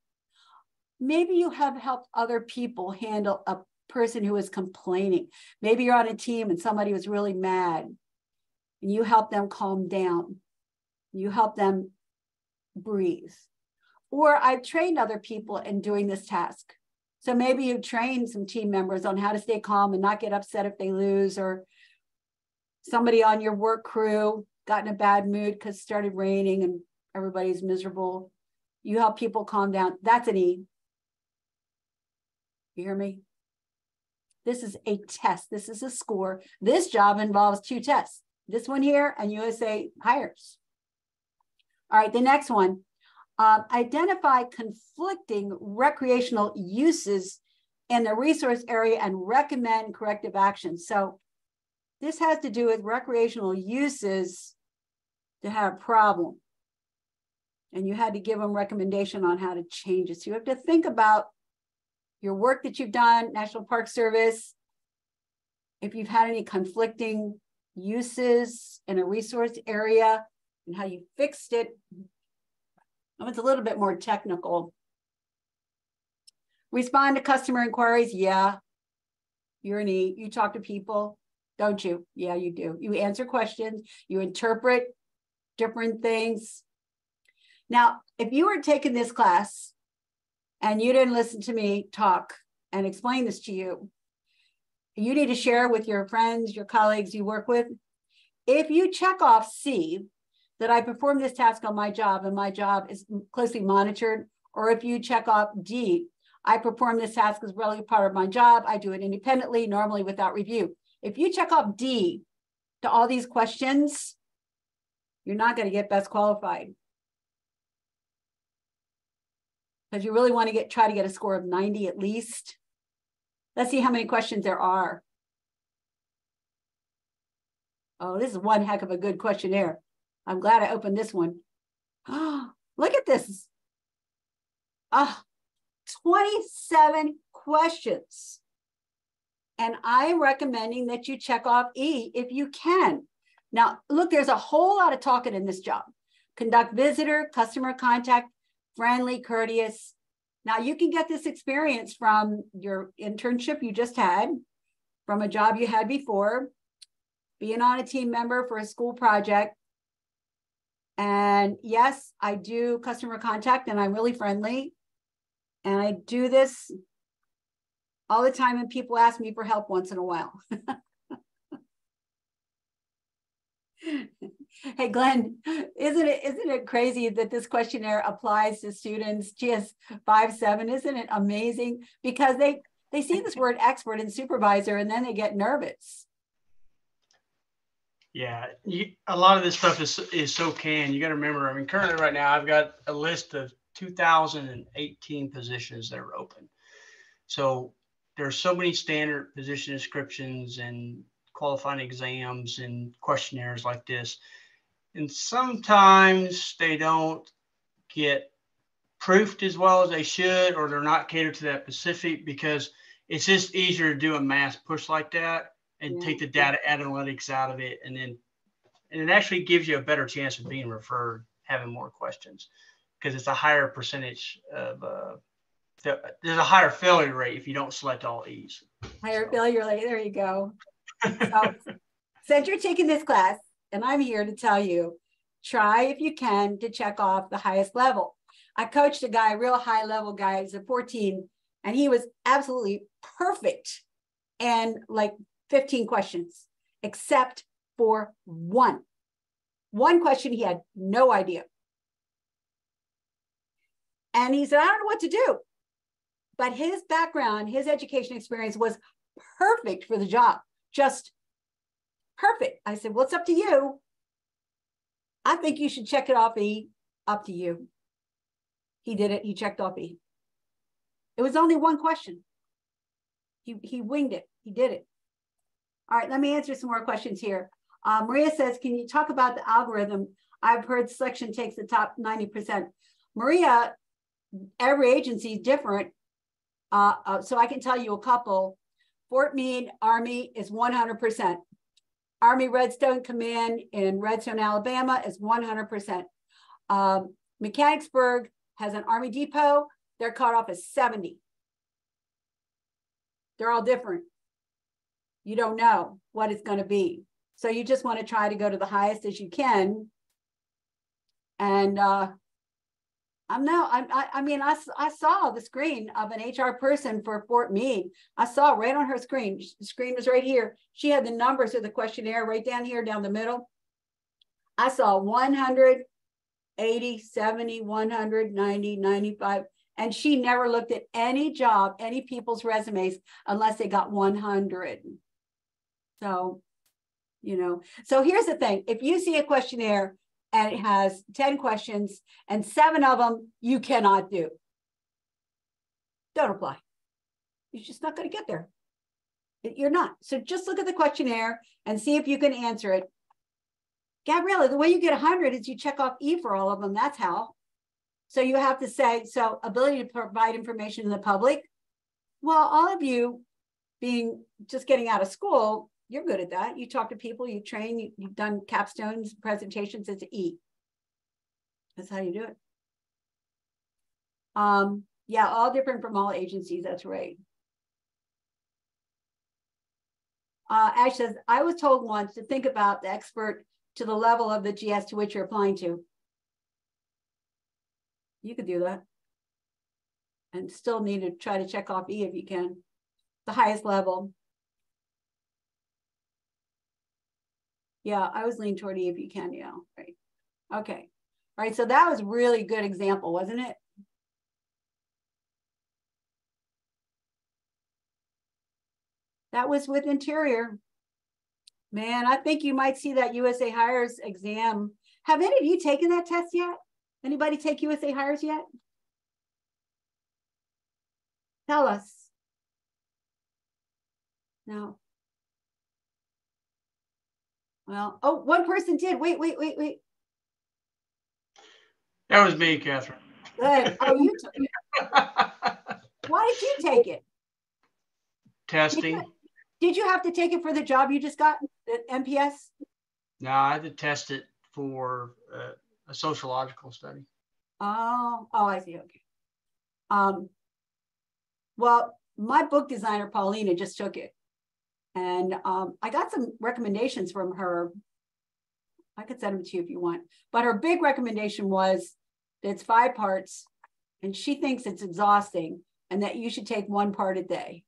Maybe you have helped other people handle a person who is complaining. Maybe you're on a team and somebody was really mad and you help them calm down. You help them breathe. Or I've trained other people in doing this task. So maybe you've trained some team members on how to stay calm and not get upset if they lose, or somebody on your work crew got in a bad mood because it started raining and everybody's miserable. You help people calm down. That's an E. You hear me? This is a test. This is a score. This job involves two tests. This one here and USA hires. All right, the next one uh, identify conflicting recreational uses in the resource area and recommend corrective action. So this has to do with recreational uses to have a problem. And you had to give them recommendation on how to change it. So you have to think about your work that you've done, National Park Service, if you've had any conflicting uses in a resource area and how you fixed it it's a little bit more technical. Respond to customer inquiries. Yeah. You're an E. You talk to people, don't you? Yeah, you do. You answer questions, you interpret different things. Now, if you were taking this class and you didn't listen to me talk and explain this to you, you need to share with your friends, your colleagues you work with. If you check off C, that I perform this task on my job and my job is closely monitored, or if you check off D, I perform this task as really part of my job. I do it independently, normally without review. If you check off D to all these questions, you're not going to get best qualified. Because you really want to get try to get a score of 90 at least. Let's see how many questions there are. Oh, this is one heck of a good questionnaire. I'm glad I opened this one. Oh, [GASPS] look at this. Ah, 27 questions. And I'm recommending that you check off E if you can. Now, look, there's a whole lot of talking in this job. Conduct visitor, customer contact, friendly, courteous. Now, you can get this experience from your internship you just had, from a job you had before, being on a team member for a school project, and yes, I do customer contact and I'm really friendly. And I do this all the time and people ask me for help once in a while. [LAUGHS] hey Glenn, isn't it isn't it crazy that this questionnaire applies to students GS five seven? Isn't it amazing? Because they they see this word expert and supervisor and then they get nervous. Yeah, you, a lot of this stuff is is so canned. You got to remember. I mean, currently right now I've got a list of 2018 positions that are open. So there's so many standard position descriptions and qualifying exams and questionnaires like this, and sometimes they don't get proofed as well as they should, or they're not catered to that specific because it's just easier to do a mass push like that and yeah. take the data analytics out of it and then and it actually gives you a better chance of being referred having more questions because it's a higher percentage of uh, there's a higher failure rate if you don't select all E's. Higher so. failure rate. There you go. [LAUGHS] So, since you're taking this class, and I'm here to tell you, try if you can to check off the highest level. I coached a guy, real high level guy, he's a 14, and he was absolutely perfect and like 15 questions, except for one. One question he had no idea. And he said, I don't know what to do. But his background, his education experience was perfect for the job, just perfect. I said, Well, it's up to you. I think you should check it off E. Up to you. He did it. He checked off E. It was only one question. He, he winged it. He did it. All right, let me answer some more questions here. Uh, Maria says, can you talk about the algorithm? I've heard selection takes the top 90%. Maria, every agency is different. Uh, uh, so I can tell you a couple. Fort Meade Army is 100%. Army Redstone Command in Redstone, Alabama is 100%. Um, Mechanicsburg has an Army depot. Their cutoff is 70. They're all different. You don't know what it's going to be. So you just want to try to go to the highest as you can. And uh, I'm now, I, I, mean, I, I saw the screen of an HR person for Fort Meade. I saw right on her screen. The screen was right here. She had the numbers of the questionnaire right down here, down the middle. I saw 100, 80, 70, 100, 90, 95. And she never looked at any job, any people's resumes, unless they got 100. So, you know, so here's the thing if you see a questionnaire and it has 10 questions and seven of them you cannot do. Don't apply. You're just not going to get there. You're not. So just look at the questionnaire and see if you can answer it. Gabriella, the way you get 100 is you check off E for all of them. That's how. So you have to say, so ability to provide information to the public. Well, all of you being just getting out of school, you're good at that. You talk to people, you train, you, have done capstones, presentations, it's E. That's how you do it. Um, yeah, all different from all agencies, that's right. Uh, Ash says, I was told once to think about the expert to the level of the GS to which you're applying to. You could do that. And still need to try to check off E if you can. The highest level. Yeah, I was leaning toward E if you can, yeah, right. Okay. All right, so that was really good example, wasn't it? That was with interior. Man, I think you might see that USA Hires exam. Have any of you taken that test yet? Anybody take USA Hires yet? Tell us. No. Well, oh, one person did. Wait, wait, wait, wait. That was me, Kathryn. Good. Oh, you. [LAUGHS] Why did you take it? Testing. Did you, did you have to take it for the job you just got at NPS? No, I had to test it for uh, a sociological study. Oh, oh, I see. Okay. Um, well, my book designer Paulina just took it, and um, I got some recommendations from her. I could send them to you if you want. But her big recommendation was it's five parts, and she thinks it's exhausting and that you should take one part a day.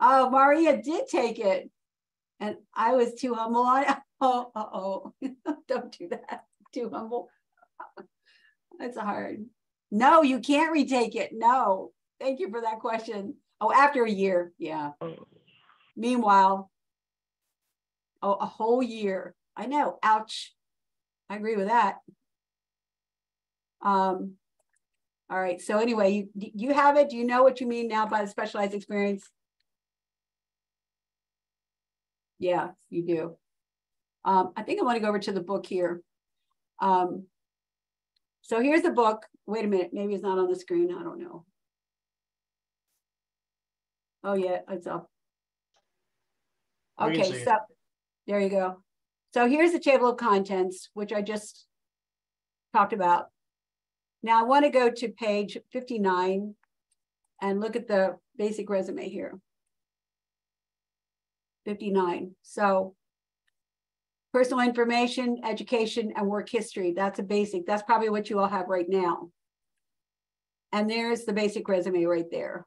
oh, [LAUGHS] Maria did take it. And I was too humble on it. [LAUGHS] Oh, oh. [LAUGHS] Don't do that. Too humble. That's hard. No, you can't retake it. No. Thank you for that question. Oh, after a year. Yeah. Oh. Meanwhile, oh, a whole year. I know. Ouch. I agree with that. Um, all right. So anyway, you you have it. Do you know what you mean now by the specialized experience? Yeah, you do. Um, I think I want to go over to the book here. Um, so here's the book. Wait a minute. Maybe it's not on the screen. I don't know. Oh yeah, it's up. Okay, so there you go. So here's the table of contents, which I just talked about. Now I want to go to page 59 and look at the basic resume here. 59. So personal information, education, and work history. That's a basic. That's probably what you all have right now. And there's the basic resume right there.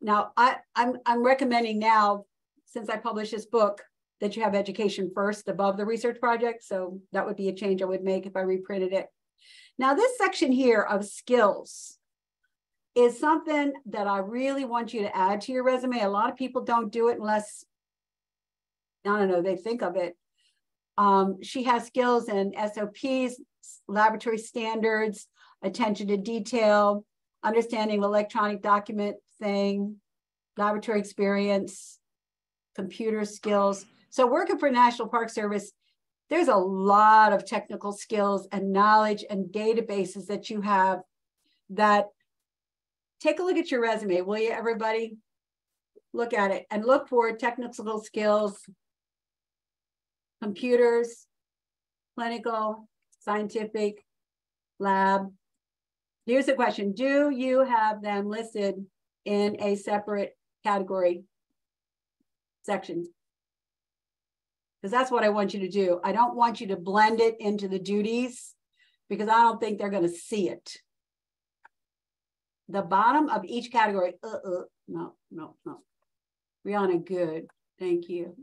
Now, I, I'm, I'm recommending now, since I published this book, that you have education first above the research project. So that would be a change I would make if I reprinted it. Now, this section here of skills is something that I really want you to add to your resume. A lot of people don't do it unless, I don't know, they think of it. Um, she has skills in SOPs, laboratory standards, attention to detail, understanding of electronic document thing, laboratory experience, computer skills. So working for National Park Service, there's a lot of technical skills and knowledge and databases that you have that take a look at your resume, will you, everybody? Look at it and look for technical skills, computers, clinical, scientific, lab. Here's the question Do you have them listed in a separate category section? Because that's what I want you to do. I don't want you to blend it into the duties because I don't think they're going to see it. The bottom of each category, uh, uh, no, no, no. Brianna, good. Thank you.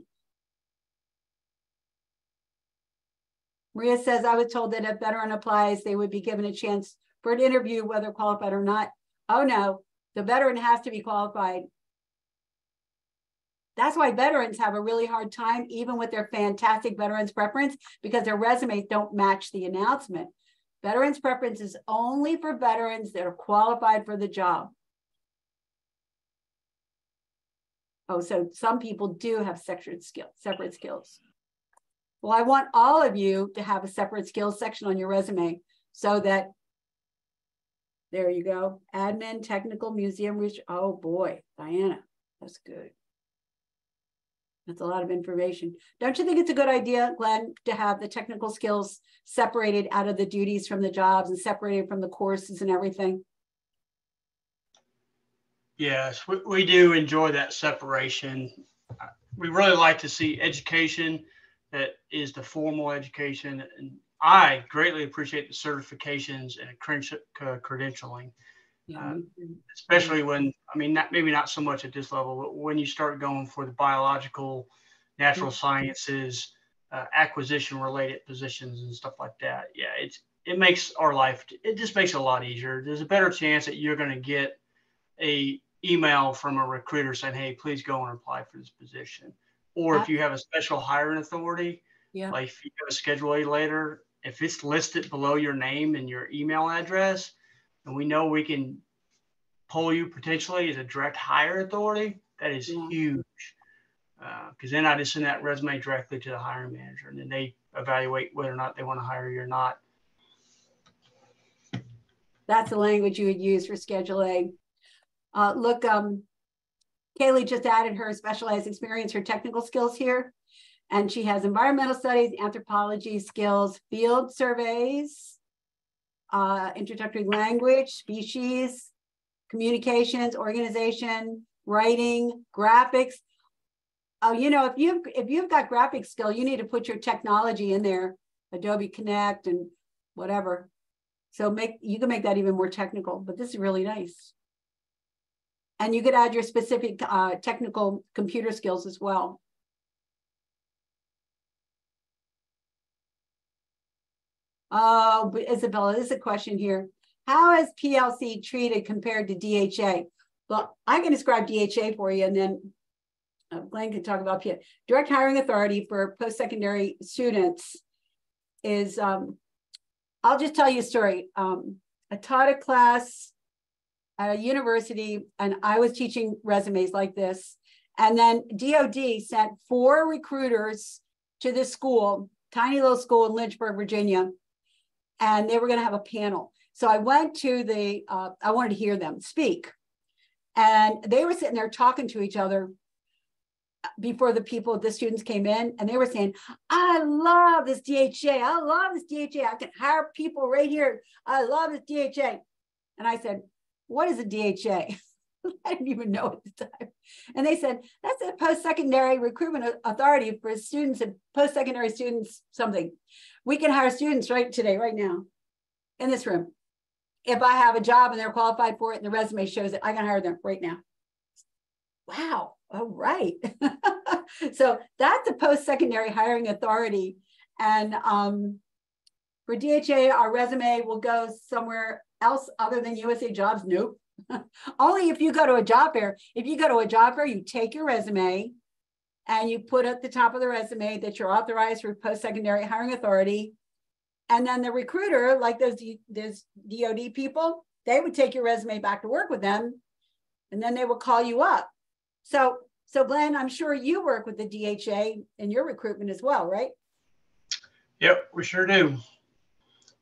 Maria says, I was told that if veteran applies, they would be given a chance for an interview, whether qualified or not. Oh no, the veteran has to be qualified. That's why veterans have a really hard time, even with their fantastic veterans preference, because their resumes don't match the announcement. Veterans preference is only for veterans that are qualified for the job. Oh, so some people do have separate skills, separate skills. Well, I want all of you to have a separate skills section on your resume so that there you go. Admin, technical, museum research. Oh boy, Diana, that's good. That's a lot of information. Don't you think it's a good idea, Glenn, to have the technical skills separated out of the duties from the jobs and separated from the courses and everything? Yes, we, we do enjoy that separation. Uh, we really like to see education that is the formal education. And I greatly appreciate the certifications and credentialing, yeah. uh, especially when, I mean, not, maybe not so much at this level, but when you start going for the biological, natural mm-hmm. sciences, uh, acquisition related positions and stuff like that. Yeah, it's, it makes our life, it just makes it a lot easier. There's a better chance that you're going to get a email from a recruiter saying, hey, please go and apply for this position or if you have a special hiring authority, yeah. like if you have a Schedule A later, if it's listed below your name and your email address, and we know we can pull you potentially as a direct hire authority, that is yeah. huge. Because uh, then I just send that resume directly to the hiring manager, and then they evaluate whether or not they want to hire you or not. That's the language you would use for scheduling. Uh, look, um, Kaylee just added her specialized experience, her technical skills here. And she has environmental studies, anthropology skills, field surveys, uh, introductory language, species, communications, organization, writing, graphics. Oh, you know, if you've if you've got graphic skill, you need to put your technology in there, Adobe Connect and whatever. So make you can make that even more technical, but this is really nice. And you could add your specific uh, technical computer skills as well. Oh, but Isabella, this is a question here. How is PLC treated compared to DHA? Well, I can describe DHA for you and then uh, Glenn can talk about PLC. Direct hiring authority for post-secondary students is, um, I'll just tell you a story. Um, I taught a class at a university and I was teaching resumes like this. And then DOD sent four recruiters to this school, tiny little school in Lynchburg, Virginia, and they were going to have a panel. So I went to the, uh, I wanted to hear them speak. And they were sitting there talking to each other. before the people, the students came in and they were saying, I love this DHA. I love this DHA. I can hire people right here. I love this DHA. And I said, what is a DHA? [LAUGHS] [LAUGHS] I didn't even know at the time. And they said, that's a post-secondary recruitment authority for students and post-secondary students, something. We can hire students right today, right now, in this room. If I have a job and they're qualified for it and the resume shows it, I can hire them right now. Wow, all right. [LAUGHS] so that's a post-secondary hiring authority. And um, for DHA, our resume will go somewhere else other than USA Jobs. Nope. [LAUGHS] Only if you go to a job fair. If you go to a job fair, you take your resume and you put at the top of the resume that you're authorized for post-secondary hiring authority. And then the recruiter, like those, those DOD people, they would take your resume back to work with them and then they will call you up. So, so Glenn, I'm sure you work with the DHA in your recruitment as well, right? Yep, we sure do.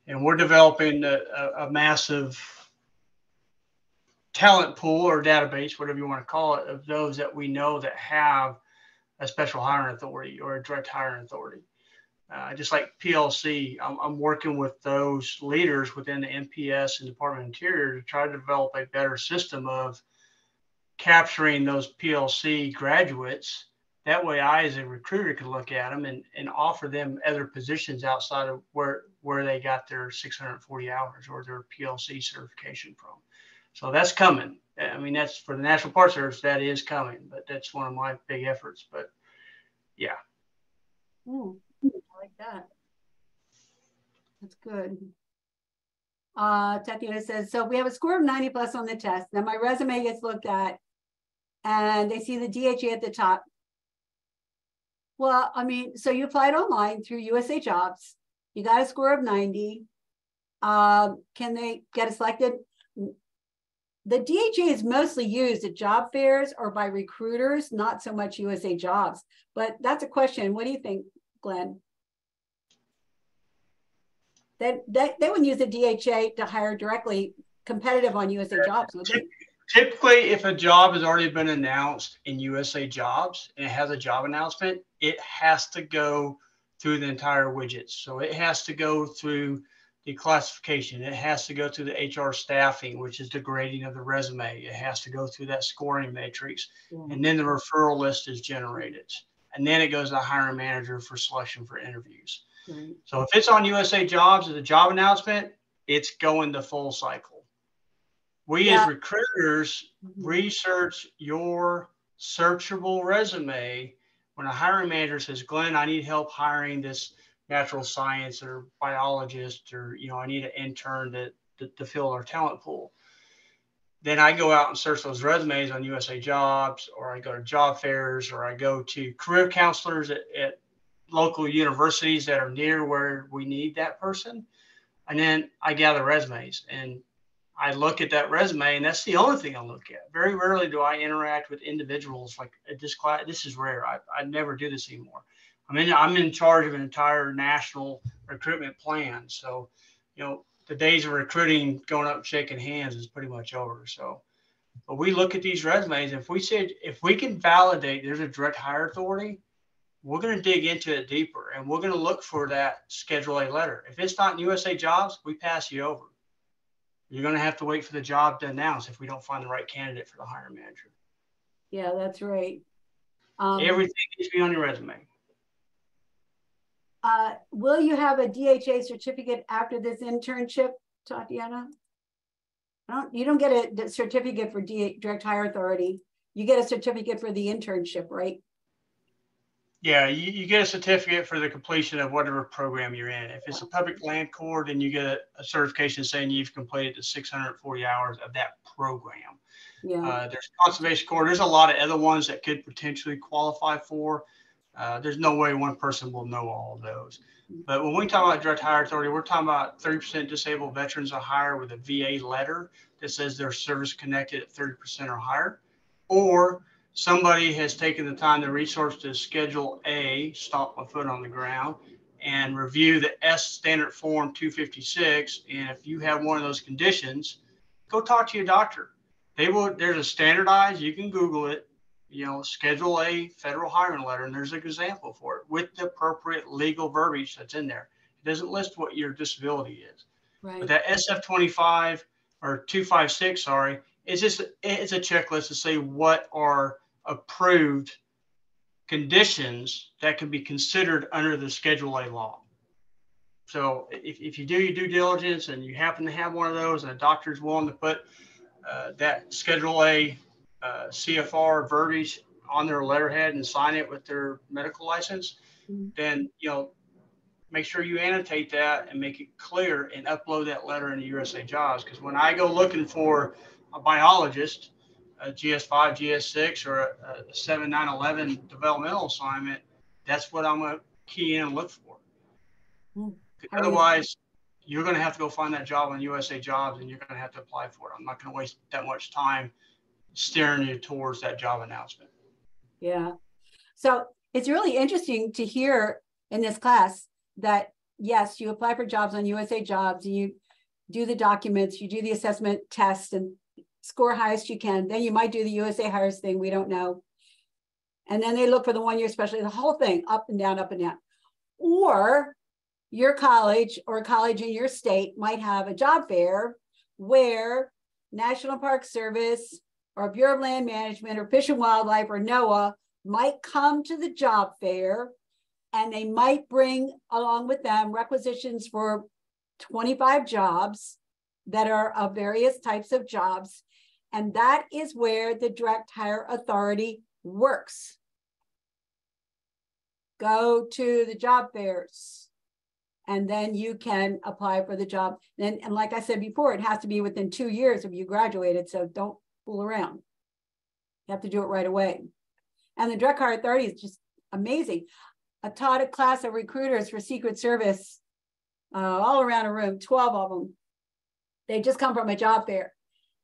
And we're developing a, a, a massive talent pool or database, whatever you want to call it, of those that we know that have a special hiring authority or a direct hiring authority. Uh, just like PLC, I'm, I'm, working with those leaders within the NPS and Department of Interior to try to develop a better system of capturing those PLC graduates. That way, I, as a recruiter, can look at them and, and offer them other positions outside of where, where they got their 640 hours or their PLC certification from. So that's coming. I mean, that's for the National Park Service, that is coming, but that's one of my big efforts. But yeah. Mm, I like that. That's good. Uh, Tatiana says, so we have a score of 90 plus on the test. Then my resume gets looked at and they see the DHA at the top. Well, I mean, so you applied online through USA Jobs. You got a score of 90. Um, can they get selected? The DHA is mostly used at job fairs or by recruiters, not so much USA Jobs. But that's a question. What do you think, Glenn? That they, they, they wouldn't use the DHA to hire directly competitive on USA Jobs, would they? Typically, if a job has already been announced in USA Jobs and it has a job announcement, it has to go through the entire widget. So it has to go through the classification. It has to go through the HR staffing, which is the grading of the resume. It has to go through that scoring matrix. Mm-hmm. And then the referral list is generated. And then it goes to the hiring manager for selection for interviews. Mm-hmm. So if it's on USA Jobs as a job announcement, it's going the full cycle. We yeah. as recruiters mm-hmm. research your searchable resume when a hiring manager says, Glenn, I need help hiring this natural science or biologist or you know i need an intern to, to, to fill our talent pool then i go out and search those resumes on usa jobs or i go to job fairs or i go to career counselors at, at local universities that are near where we need that person and then i gather resumes and I look at that resume, and that's the only thing I look at. Very rarely do I interact with individuals like this class. This is rare. I, I never do this anymore. I'm in I'm in charge of an entire national recruitment plan. So, you know, the days of recruiting going up and shaking hands is pretty much over. So, but we look at these resumes. If we said if we can validate there's a direct hire authority, we're going to dig into it deeper and we're going to look for that Schedule A letter. If it's not in USA Jobs, we pass you over. You're going to have to wait for the job to announce if we don't find the right candidate for the hiring manager. Yeah, that's right. Um, Everything needs to be on your resume. Uh, will you have a DHA certificate after this internship, Tatiana? Don't, you don't get a certificate for D, direct hire authority. You get a certificate for the internship, right? Yeah, you, you, get a certificate for the completion of whatever program you're in. If it's a public land corps, then you get a, a certification saying you've completed the 640 hours of that program. Yeah. Uh, there's conservation corps. There's a lot of other ones that could potentially qualify for. Uh, there's no way one person will know all of those. But when we talk about direct hire authority, we're talking about 30% disabled veterans are hired with a VA letter that says they're service connected at 30% or higher, or somebody has taken the time, the resource to schedule A, stop my foot on the ground, and review the S standard form 256. And if you have one of those conditions, go talk to your doctor. They will. There's a standardized. You can Google it you know, schedule a federal hiring letter, and there's an example for it with the appropriate legal verbiage that's in there. It doesn't list what your disability is. Right. But that SF 25 or 256, sorry, it's just it's a checklist to say what are approved conditions that can be considered under the Schedule A law. So if, if you do your due diligence and you happen to have one of those and a doctor's willing to put uh, that Schedule A uh, CFR verbiage on their letterhead and sign it with their medical license, Mhm. then, you know, make sure you annotate that and make it clear and upload that letter into USA Jobs. Because when I go looking for a biologist, a GS5, GS6, or a, a 7911 developmental assignment, that's what I'm going to key in and look for. Hmm. 'Cause How do you- Otherwise, you're going to have to go find that job on USA Jobs and you're going to have to apply for it. I'm not going to waste that much time steering you towards that job announcement. Yeah. So it's really interesting to hear in this class that yes, you apply for jobs on USA Jobs, you do the documents, you do the assessment test and score highest you can. Then you might do the USA Hires thing. We don't know. And then they look for the one year specialty, the whole thing up and down, up and down. Or your college or college in your state might have a job fair where National Park Service or Bureau of Land Management or Fish and Wildlife or NOAA might come to the job fair and they might bring along with them requisitions for 25 jobs that are of various types of jobs. And that is where the direct hire authority works. Go to the job fairs and then you can apply for the job. And, and like I said before, it has to be within two years of you graduated. So don't fool around. You have to do it right away. And the hire authority is just amazing. I taught a class of recruiters for Secret Service uh, all around a room, 12 of them. They just come from a job fair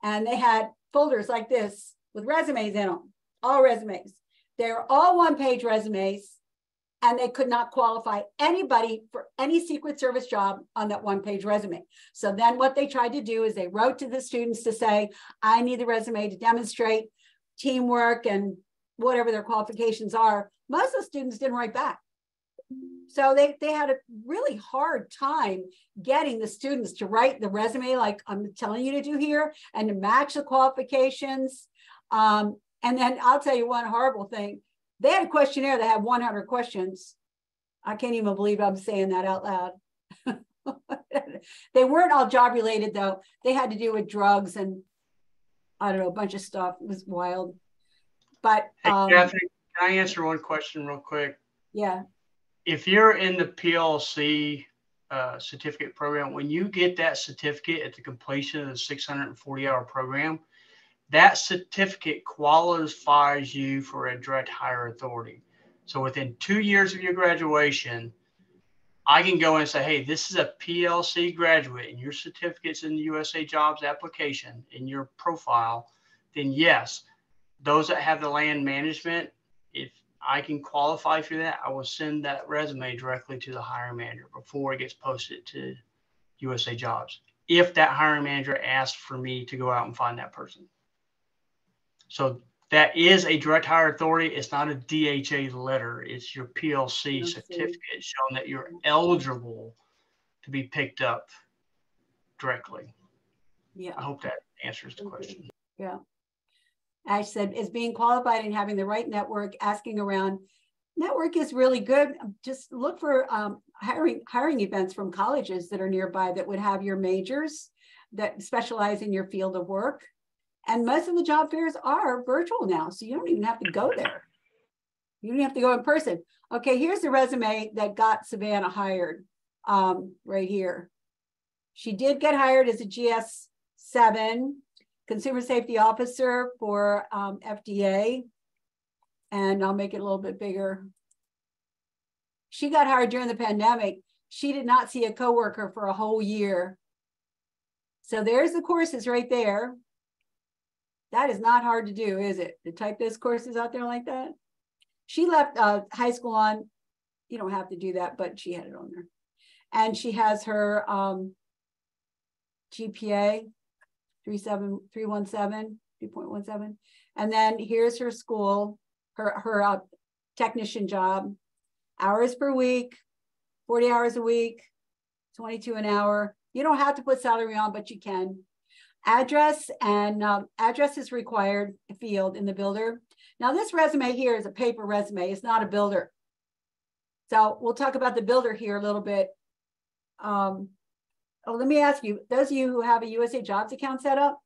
and they had folders like this with resumes in them, all resumes. They're all one page resumes and they could not qualify anybody for any Secret Service job on that one page resume. So then what they tried to do is they wrote to the students to say, I need the resume to demonstrate teamwork and whatever their qualifications are. Most of the students didn't write back. So they, they had a really hard time getting the students to write the resume like I'm telling you to do here and to match the qualifications. Um, and then I'll tell you one horrible thing. They had a questionnaire that had 100 questions. I can't even believe I'm saying that out loud. [LAUGHS] they weren't all job related though. They had to do with drugs and I don't know, a bunch of stuff. It was wild. But Hey, um, Kathryn, can I answer one question real quick? yeah, if you're in the PLC uh, certificate program, when you get that certificate at the completion of the 640 hour program, that certificate qualifies you for a direct hire authority. So within two years of your graduation, I can go and say, hey, this is a PLC graduate and your certificate's in the USA Jobs application in your profile, then yes, those that have the land management, if I can qualify for that, I will send that resume directly to the hiring manager before it gets posted to USA Jobs. If that hiring manager asks for me to go out and find that person. So that is a direct hire authority. It's not a DHA letter. It's your PLC PLC. certificate showing that you're eligible to be picked up directly. yeah. I hope that answers the question. Yeah. Ash said, is being qualified and having the right network, asking around. Network is really good. Just look for um, hiring hiring events from colleges that are nearby that would have your majors that specialize in your field of work. And most of the job fairs are virtual now, so you don't even have to go there. You don't have to go in person. Okay, here's the resume that got Savannah hired um, right here. She did get hired as a GS seven consumer safety officer for um, FDA. And I'll make it a little bit bigger. She got hired during the pandemic. She did not see a coworker for a whole year. So there's the courses right there. That is not hard to do, is it? To type those courses out there like that. She left uh, high school on, you don't have to do that, but she had it on there. And she has her um, GPA 37317. 2.17. And then here's her school, her, her uh, technician job, hours per week, 40 hours a week, 22 an hour. You don't have to put salary on, but you can. Address and um, address is required field in the builder. Now this resume here is a paper resume. It's not a builder. So we'll talk about the builder here a little bit. Um, oh, let me ask you, those of you who have a USA Jobs account set up,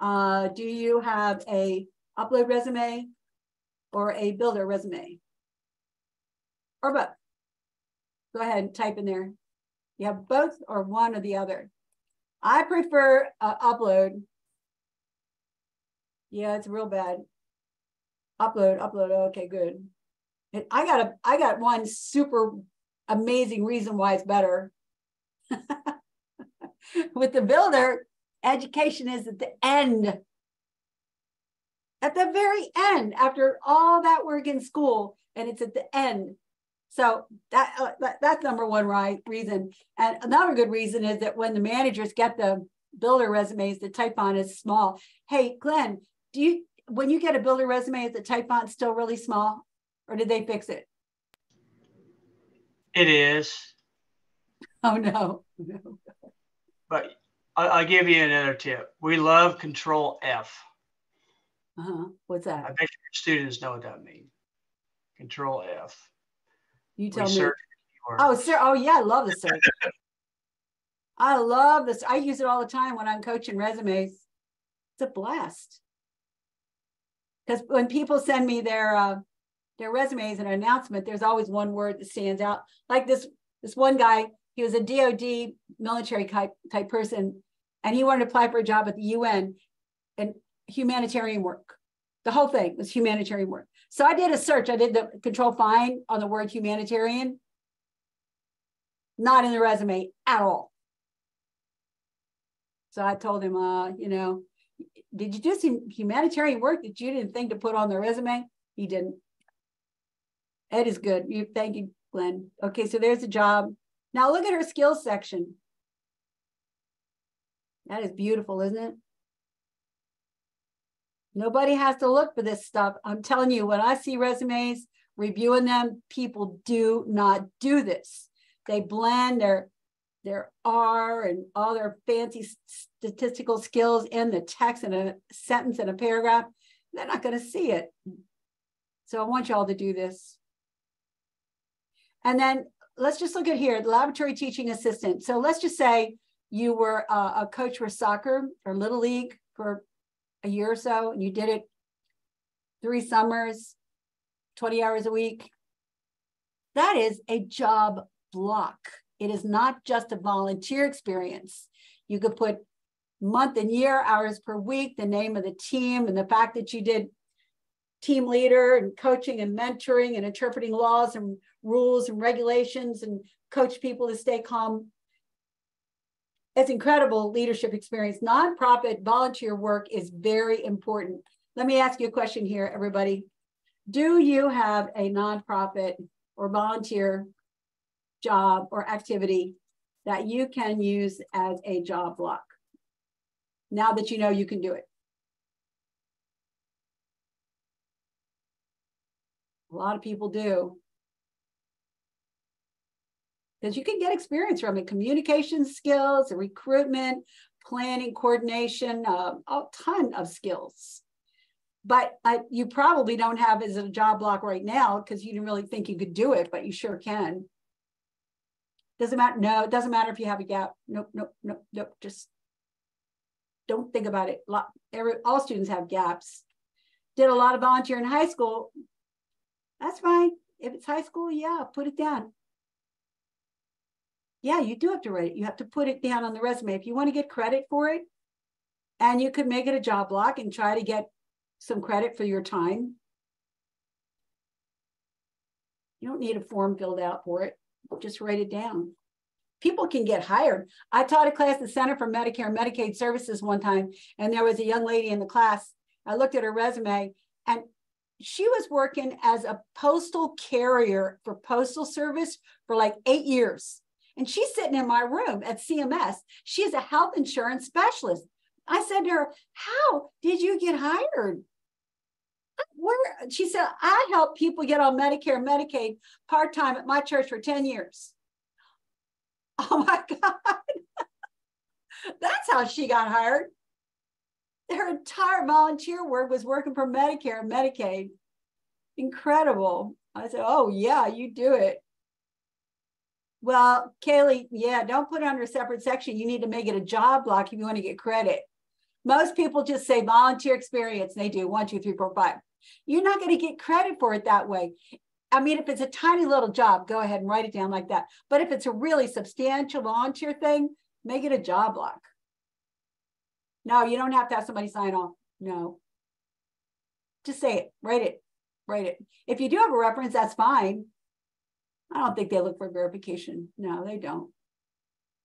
uh, do you have a upload resume or a builder resume? Or both? Go ahead and type in there. You have both or one or the other. I prefer uh, upload. Yeah, it's real bad. Upload, upload. Okay, good. I got a, I got one super amazing reason why it's better. [LAUGHS] With the builder, education is at the end. At the very end, after all that work in school, and it's at the end. So that, uh, that that's number one right reason. And another good reason is that when the managers get the builder resumes, the type font is small. Hey, Glenn, do you when you get a builder resume, is the type font still really small, or did they fix it? It is. [LAUGHS] Oh no. [LAUGHS] But I'll, give you another tip. We love Control F. Uh-huh. What's that? I bet your students know what that means. Control F. You tell me. Oh, sir. Oh, yeah. I love the search. [LAUGHS] I love this. I use it all the time when I'm coaching resumes. It's a blast. Because when people send me their uh, their resumes and an announcement, there's always one word that stands out. Like this this one guy, he was a DoD military type type person, and he wanted to apply for a job at the UN and humanitarian work. The whole thing was humanitarian work. So I did a search. I did the control find on the word humanitarian. Not in the resume at all. So I told him, uh, you know, did you do some humanitarian work that you didn't think to put on the resume? He didn't. Ed is good. You thank you, Glenn. Okay, so there's the job. Now look at her skills section. That is beautiful, isn't it? Nobody has to look for this stuff. I'm telling you, when I see resumes, reviewing them, people do not do this. They blend their their R and all their fancy statistical skills in the text in a sentence in a paragraph. They're not going to see it. So I want y'all to do this. And then let's just look at here, the laboratory teaching assistant. So let's just say you were a coach for soccer or little league for a year or so and you did it three summers, 20 hours a week, that is a job block. It is not just a volunteer experience. You could put month and year, hours per week, the name of the team, and the fact that you did team leader and coaching and mentoring and interpreting laws and rules and regulations and coach people to stay calm it's incredible leadership experience. Nonprofit volunteer work is very important. Let me ask you a question here, everybody. Do you have a nonprofit or volunteer job or activity that you can use as a job block? Now that you know you can do it. A lot of people do because you can get experience from it. Communication skills recruitment planning coordination uh, a ton of skills. But uh, you probably don't have as a job block right now because you didn't really think you could do it but you sure can. Doesn't matter no it doesn't matter if you have a gap. Nope nope nope nope just don't think about it. All students have gaps. Did a lot of volunteer in high school. That's fine. If it's high school yeah put it down yeah, you do have to write it. You have to put it down on the resume. If you want to get credit for it, and you could make it a job block and try to get some credit for your time. You don't need a form filled out for it. Just write it down. People can get hired. I taught a class at the Center for Medicare and Medicaid Services one time, and there was a young lady in the class. I looked at her resume, and she was working as a postal carrier for postal service for like eight years and she's sitting in my room at CMS. She's a health insurance specialist. I said to her, How did you get hired? Where she said, I help people get on Medicare Medicaid part-time at my church for 10 years. Oh my [LAUGHS] God. That's how she got hired. Her entire volunteer work was working for Medicare and Medicaid. Incredible. I said, Oh, yeah, you do it. Well, Kaylee, yeah, don't put it under a separate section. You need to make it a job block if you want to get credit. Most people just say volunteer experience. and They do one, two, three, four, five. You're not going to get credit for it that way. I mean, if it's a tiny little job, go ahead and write it down like that. But if it's a really substantial volunteer thing, make it a job block. No, you don't have to have somebody sign off. No. Just say it, write it, write it. If you do have a reference, that's fine. I don't think they look for verification. No, they don't.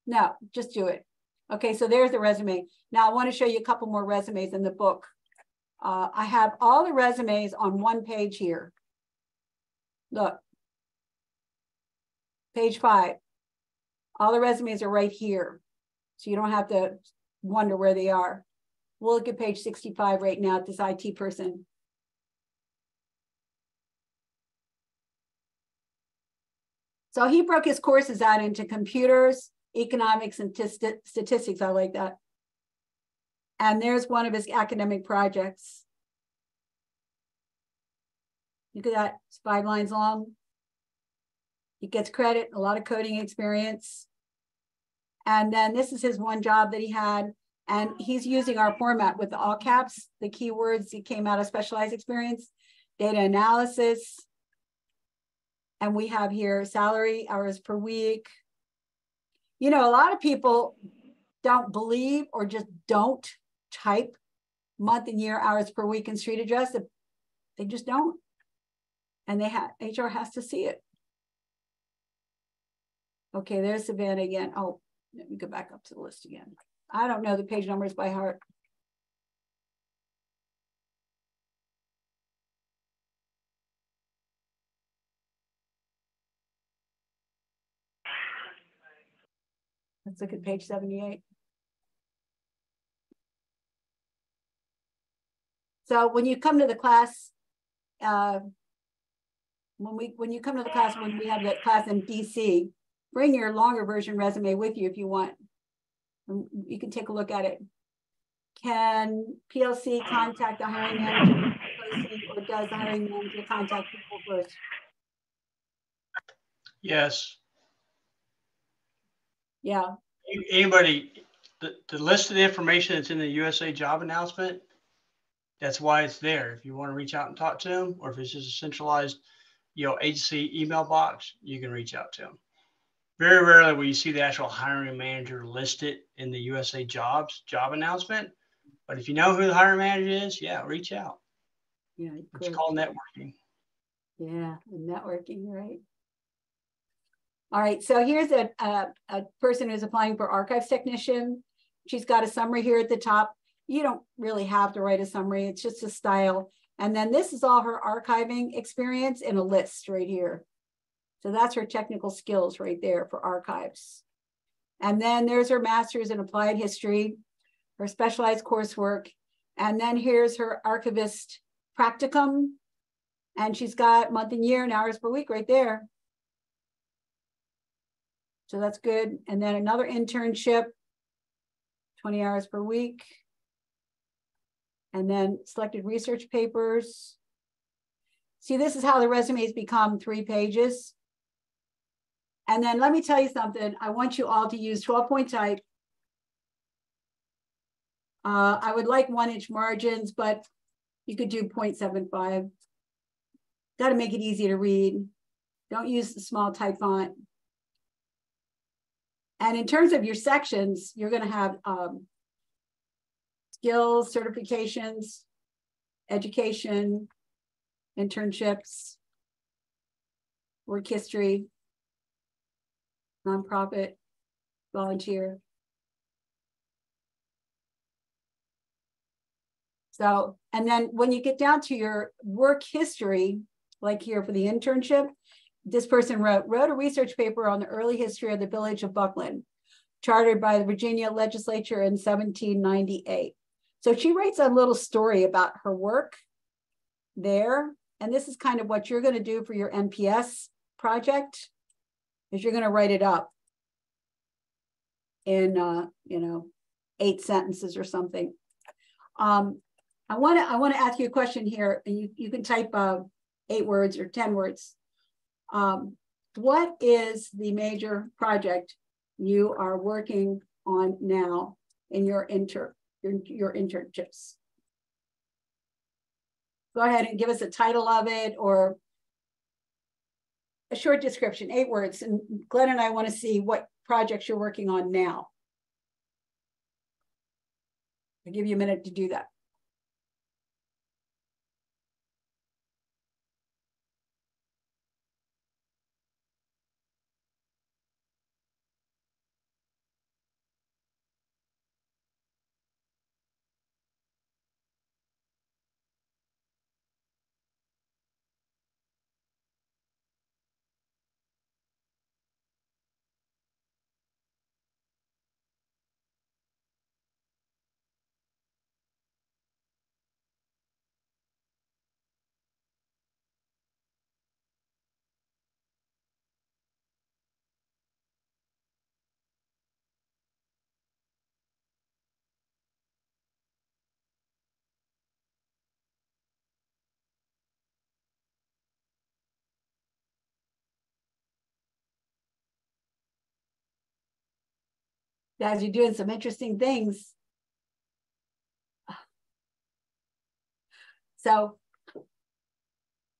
No, just do it. Okay, so there's the resume. Now I want to show you a couple more resumes in the book. Uh, I have all the resumes on one page here. Look, page five. All the resumes are right here. So you don't have to wonder where they are. We'll look at page 65 right now at this IT person. So he broke his courses out into computers, economics, and statistics. I like that. And there's one of his academic projects. Look at that, it's five lines long. He gets credit, a lot of coding experience. And then this is his one job that he had. And he's using our format with all caps, the keywords he came out of specialized experience, data analysis. And we have here salary, hours per week. You know, a lot of people don't believe or just don't type month and year, hours per week and street address. They just don't. And they have HR has to see it. Okay, there's Savannah again. Oh, let me go back up to the list again. I don't know the page numbers by heart. Let's look at page 78. So when you come to the class, uh, when we when you come to the class when we have that class in DC, bring your longer version resume with you if you want. You can take a look at it. Can PLC contact the hiring manager or does the hiring manager contact people first? Yes. Yeah. Anybody, the, the list of the information that's in the USA job announcement, that's why it's there. If you want to reach out and talk to them, or if it's just a centralized, you know, agency email box, you can reach out to them very rarely will you see the actual hiring manager listed in the USA Jobs job announcement. But if you know who the hiring manager is, yeah, reach out. Yeah, it's called networking. Yeah, networking, right? All right, so here's a, a, a person who's applying for archives technician. She's got a summary here at the top. You don't really have to write a summary, it's just a style. And then this is all her archiving experience in a list right here. So that's her technical skills right there for archives. And then there's her master's in applied history, her specialized coursework. And then here's her archivist practicum. And she's got month and year and hours per week right there. So that's good. And then another internship, 20 hours per week. And then selected research papers. See, this is how the resumes become three pages. And then let me tell you something. I want you all to use 12 point type. Uh, I would like one inch margins, but you could do 0.75. Got to make it easy to read. Don't use the small type font. And in terms of your sections, you're going to have um, skills, certifications, education, internships, work history, nonprofit, volunteer. So, and then when you get down to your work history, like here for the internship, this person wrote, wrote a research paper on the early history of the village of Buckland. chartered by the Virginia legislature in 1798. So she writes a little story about her work there. And this is kind of what you're going to do for your NPS project is you're going to write it up in, uh, you know, eight sentences or something. Um, I want to I want to ask you a question here, you, you can type uh, eight words or 10 words. Um, what is the major project you are working on now in your inter your, your internships? Go ahead and give us a title of it or a short description, eight words. And Glenn and I want to see what projects you're working on now. I'll give you a minute to do that. Guys are doing some interesting things. So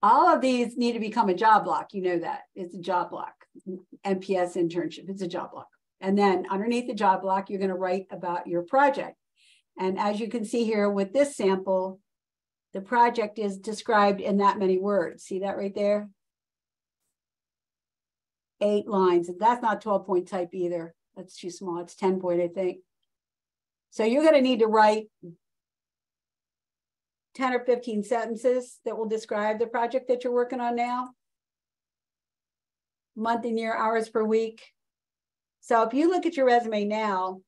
all of these need to become a job block. You know that it's a job block. NPS internship, it's a job block. And then underneath the job block, you're going to write about your project. And as you can see here with this sample, the project is described in that many words. See that right there? Eight lines. That's not 12 point type either. That's too small. It's 10 point, I think. So you're going to need to write 10 or 15 sentences that will describe the project that you're working on now. Month and year, hours per week. So if you look at your resume now,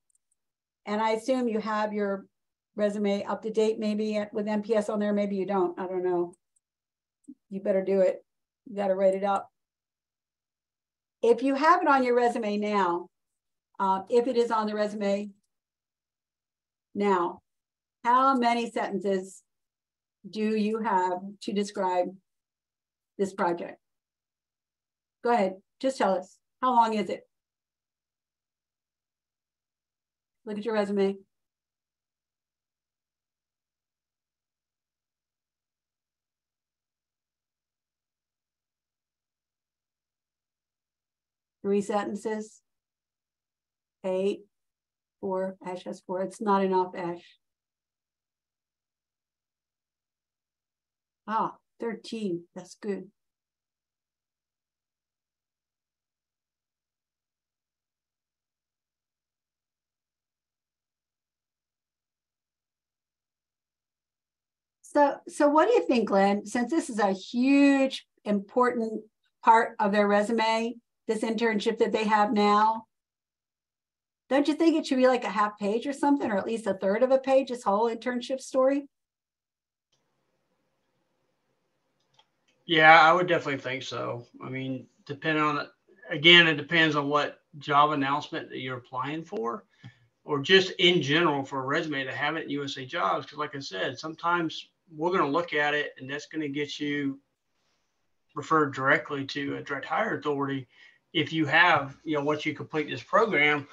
and I assume you have your resume up to date, maybe with NPS on there, maybe you don't. I don't know. You better do it. You got to write it up. If you have it on your resume now, uh, if it is on the resume. Now, how many sentences do you have to describe this project? Go ahead, just tell us. How long is it? Look at your resume. Three sentences eight, four, Ash has four. It's not enough, Ash. Ah, 13. That's good. So, so what do you think, Glenn? Since this is a huge, important part of their resume, this internship that they have now, don't you think it should be like a half page or something, or at least a third of a page, this whole internship story? Yeah, I would definitely think so. I mean, depending on again, it depends on what job announcement that you're applying for, or just in general for a resume to have it in USA Jobs. Because, like I said, sometimes we're going to look at it and that's going to get you referred directly to a direct hire authority if you have, you know, once you complete this program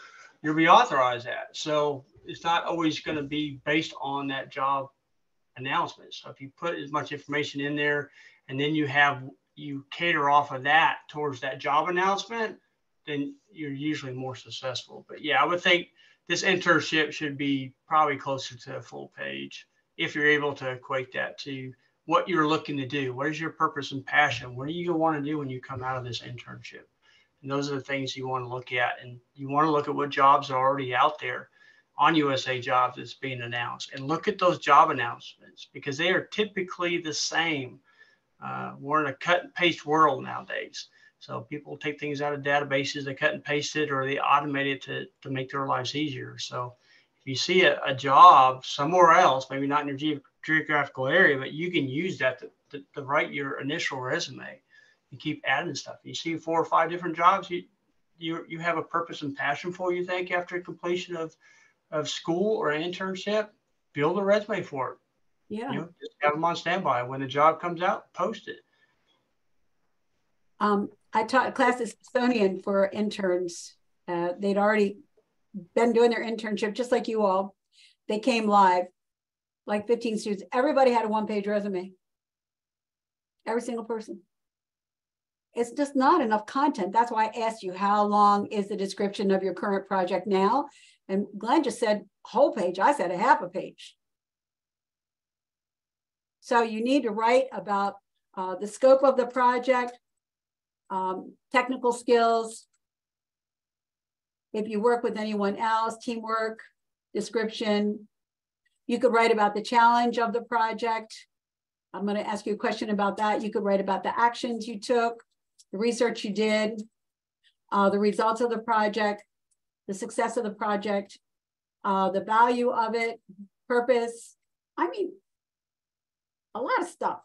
you'll be authorized at. So it's not always going to be based on that job announcement. So if you put as much information in there and then you have you cater off of that towards that job announcement, then you're usually more successful. But yeah, I would think this internship should be probably closer to a full page if you're able to equate that to what you're looking to do. What is your purpose and passion? What are you going to want to do when you come out of this internship? And those are the things you want to look at. And you want to look at what jobs are already out there on USA Jobs that's being announced and look at those job announcements because they are typically the same. Uh, we're in a cut and paste world nowadays. So people take things out of databases, they cut and paste it, or they automate it to, to make their lives easier. So if you see a, a job somewhere else, maybe not in your ge- geographical area, but you can use that to, to, to write your initial resume and keep adding stuff. You see four or five different jobs you you you have a purpose and passion for. You think after completion of of school or an internship, build a resume for it. Yeah. You know, just have them on standby. When the job comes out, post it. Um, I taught a class at Smithsonian for interns. Uh, they'd already been doing their internship, just like you all. They came live, like 15 students. Everybody had a one page resume. Every single person. It's just not enough content. That's why I asked you, how long is the description of your current project now? And Glenn just said whole page. I said a half a page. So you need to write about uh, the scope of the project, um, technical skills. If you work with anyone else, teamwork, description. You could write about the challenge of the project. I'm going to ask you a question about that. You could write about the actions you took, the research you did, uh, the results of the project, the success of the project, uh, the value of it, purpose. I mean, a lot of stuff.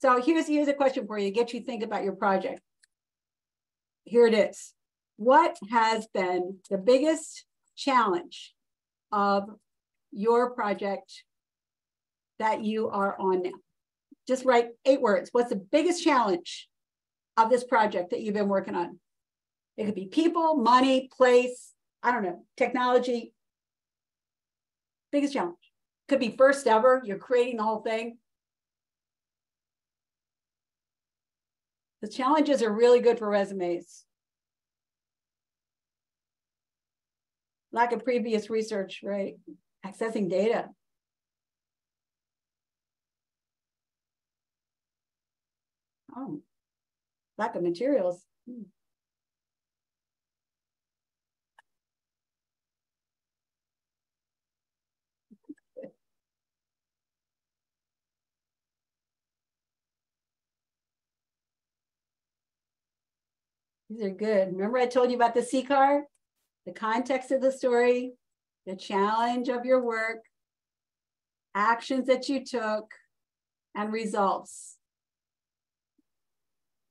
So here's, here's a question for you, get you think about your project. Here it is. What has been the biggest challenge of your project that you are on now? Just write eight words. What's the biggest challenge of this project that you've been working on? It could be people, money, place, I don't know, technology. Biggest challenge. Could be first ever, you're creating the whole thing. The challenges are really good for resumes. Lack of previous research, right? Accessing data. Oh, lack of materials. Hmm. [LAUGHS] These are good. Remember I told you about the CCAR, The context of the story, the challenge of your work, actions that you took, and results.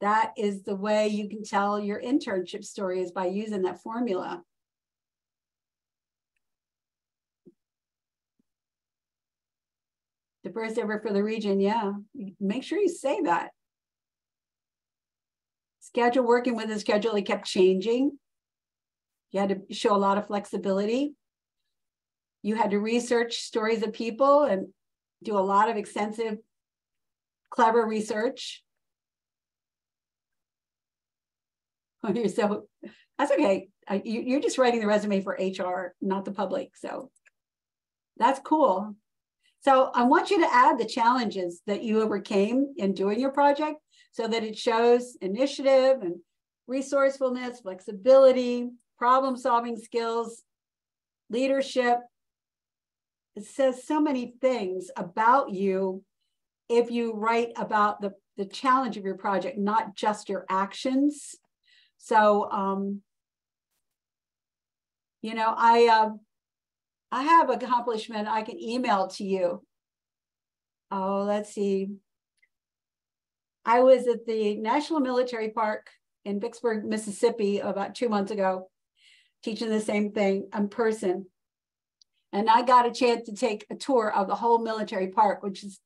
That is the way you can tell your internship story is by using that formula. The first ever for the region, yeah. Make sure you say that schedule, working with the schedule, it kept changing. You had to show a lot of flexibility. You had to research stories of people and do a lot of extensive, clever research. So that's okay. you, are just writing the resume for HR, not the public. So that's cool. So I want you to add the challenges that you overcame in doing your project so that it shows initiative and resourcefulness, flexibility, problem solving skills, leadership. It says so many things about you if you write about the, the challenge of your project, not just your actions. So, um, you know, I, uh, I have accomplishment I can email to you. Oh, let's see. I was at the National Military Park in Vicksburg, Mississippi about two months ago, teaching the same thing in person. And I got a chance to take a tour of the whole military park, which is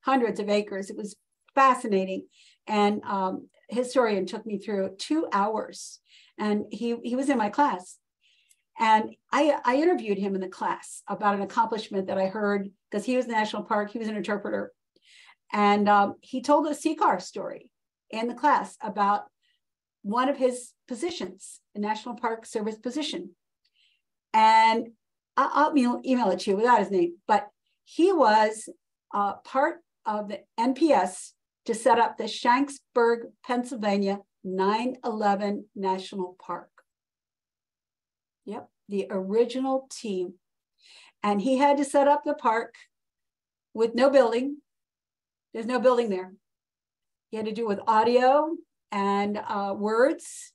hundreds of acres. It was fascinating. And um, historian took me through two hours and he, he was in my class. And I, I interviewed him in the class about an accomplishment that I heard because he was in the national park, he was an interpreter. And um, he told a CCAR story in the class about one of his positions, a National Park Service position. And I'll, email it to you without his name, but he was uh, part of the NPS to set up the Shanksville, Pennsylvania 9 11 National Park. Yep, the original team. And he had to set up the park with no building, there's no building there. He had to do with audio and uh, words.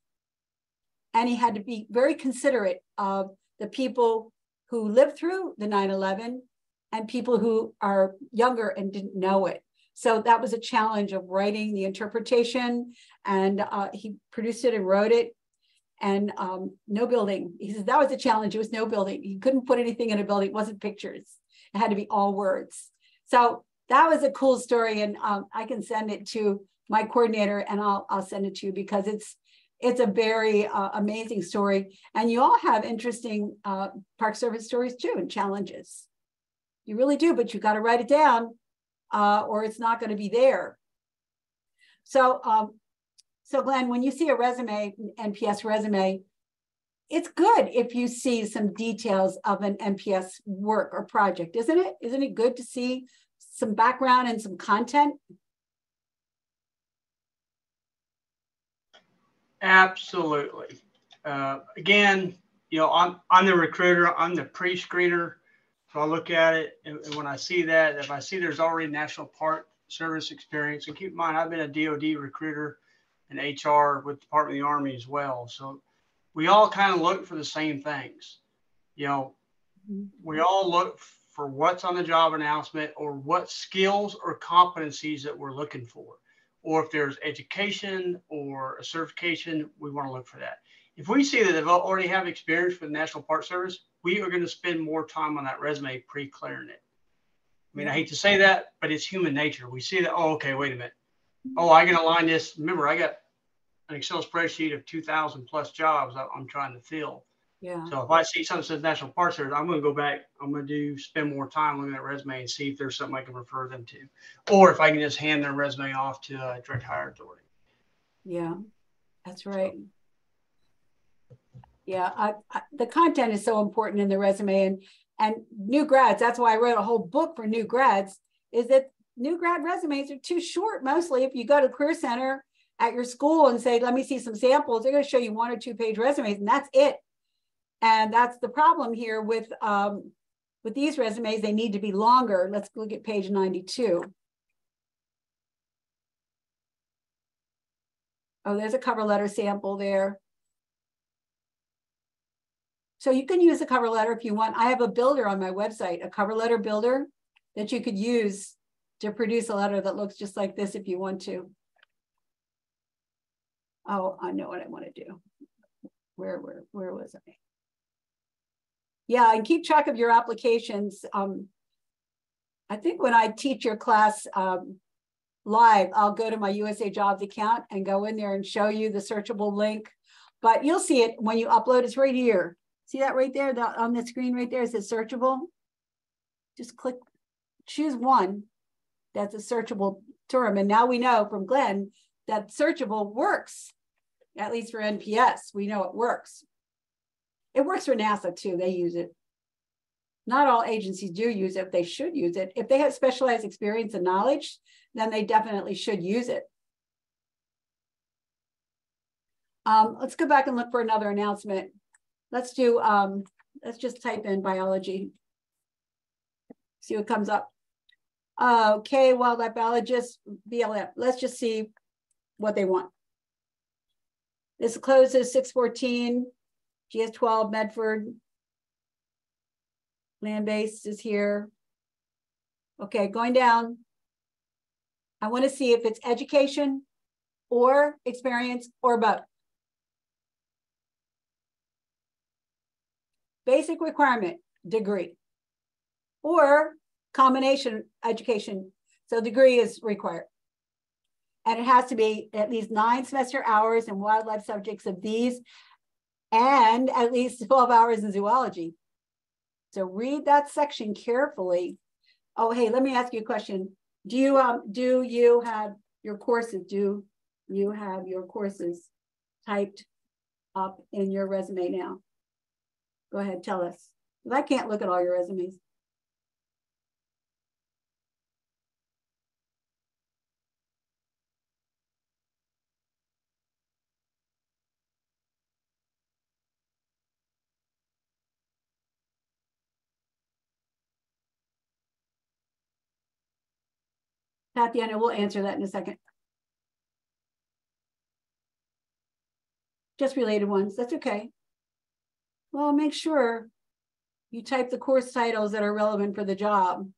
And he had to be very considerate of the people who lived through the 9 11 and people who are younger and didn't know it. So that was a challenge of writing the interpretation. And uh, he produced it and wrote it. And um, no building. He says that was a challenge. It was no building. He couldn't put anything in a building. It wasn't pictures. It had to be all words. So that was a cool story. And um, I can send it to my coordinator and I'll, I'll send it to you because it's it's a very uh, amazing story. And you all have interesting uh, Park Service stories too and challenges. You really do, but you got to write it down uh, or it's not going to be there. So, um, so Glenn, when you see a resume, NPS resume, it's good if you see some details of an NPS work or project, isn't it? Isn't it good to see some background and some content? Absolutely. Uh, again, you know, I'm, I'm the recruiter, I'm the pre-screener. So I look at it and, and when I see that, if I see there's already National Park Service experience, and keep in mind, I've been a DOD recruiter and HR with the Department of the Army as well. So we all kind of look for the same things. You know, mm-hmm. we all look for what's on the job announcement or what skills or competencies that we're looking for or if there's education or a certification, we want to look for that. If we see that they've already have experience with the National Park Service, we are going to spend more time on that resume pre-clearing it. I mean, I hate to say that, but it's human nature. We see that, oh, okay, wait a minute. Oh, I can align this. Remember, I got an Excel spreadsheet of 2,000 plus jobs I'm trying to fill. Yeah. So if I see something that says National Park Service, I'm going to go back. I'm going to do spend more time looking at resume and see if there's something I can refer them to, or if I can just hand their resume off to a direct hire authority. Yeah, that's right. Yeah, I, I, the content is so important in the resume, and and new grads. That's why I wrote a whole book for new grads. Is that new grad resumes are too short mostly. If you go to Career Center at your school and say, "Let me see some samples," they're going to show you one or two page resumes, and that's it and that's the problem here with, um, with these resumes, they need to be longer. Let's look at page 92. Oh, there's a cover letter sample there. So you can use a cover letter if you want. I have a builder on my website, a cover letter builder that you could use to produce a letter that looks just like this if you want to. Oh, I know what I want to do. Where, where, where was I? Yeah, and keep track of your applications. Um, I think when I teach your class um, live, I'll go to my USA Jobs account and go in there and show you the searchable link. But you'll see it when you upload. It's right here. See that right there that on the screen right there? Is it searchable? Just click, choose one that's a searchable term. And now we know from Glenn that searchable works, at least for NPS. We know it works. It works for NASA too. They use it. Not all agencies do use it. They should use it. If they have specialized experience and knowledge, then they definitely should use it. Um, let's go back and look for another announcement. Let's do, um, let's just type in biology. See what comes up. Uh, okay, wildlife biologist, BLM. Let's just see what they want. This closes 614. GS12 Medford. Land base is here. Okay, going down. I want to see if it's education or experience or both. Basic requirement, degree. Or combination education. So degree is required. And it has to be at least nine semester hours in wildlife subjects of these and at least [LAUGHS] 12 hours in zoology. So read that section carefully. Oh, hey, let me ask you a question. Do you um do you have your courses? Do you have your courses typed up in your resume now? Go ahead, tell us. I can't look at all your resumes. Tatiana will answer that in a second. just related ones. That's okay. Well, make sure you type the course titles that are relevant for the job.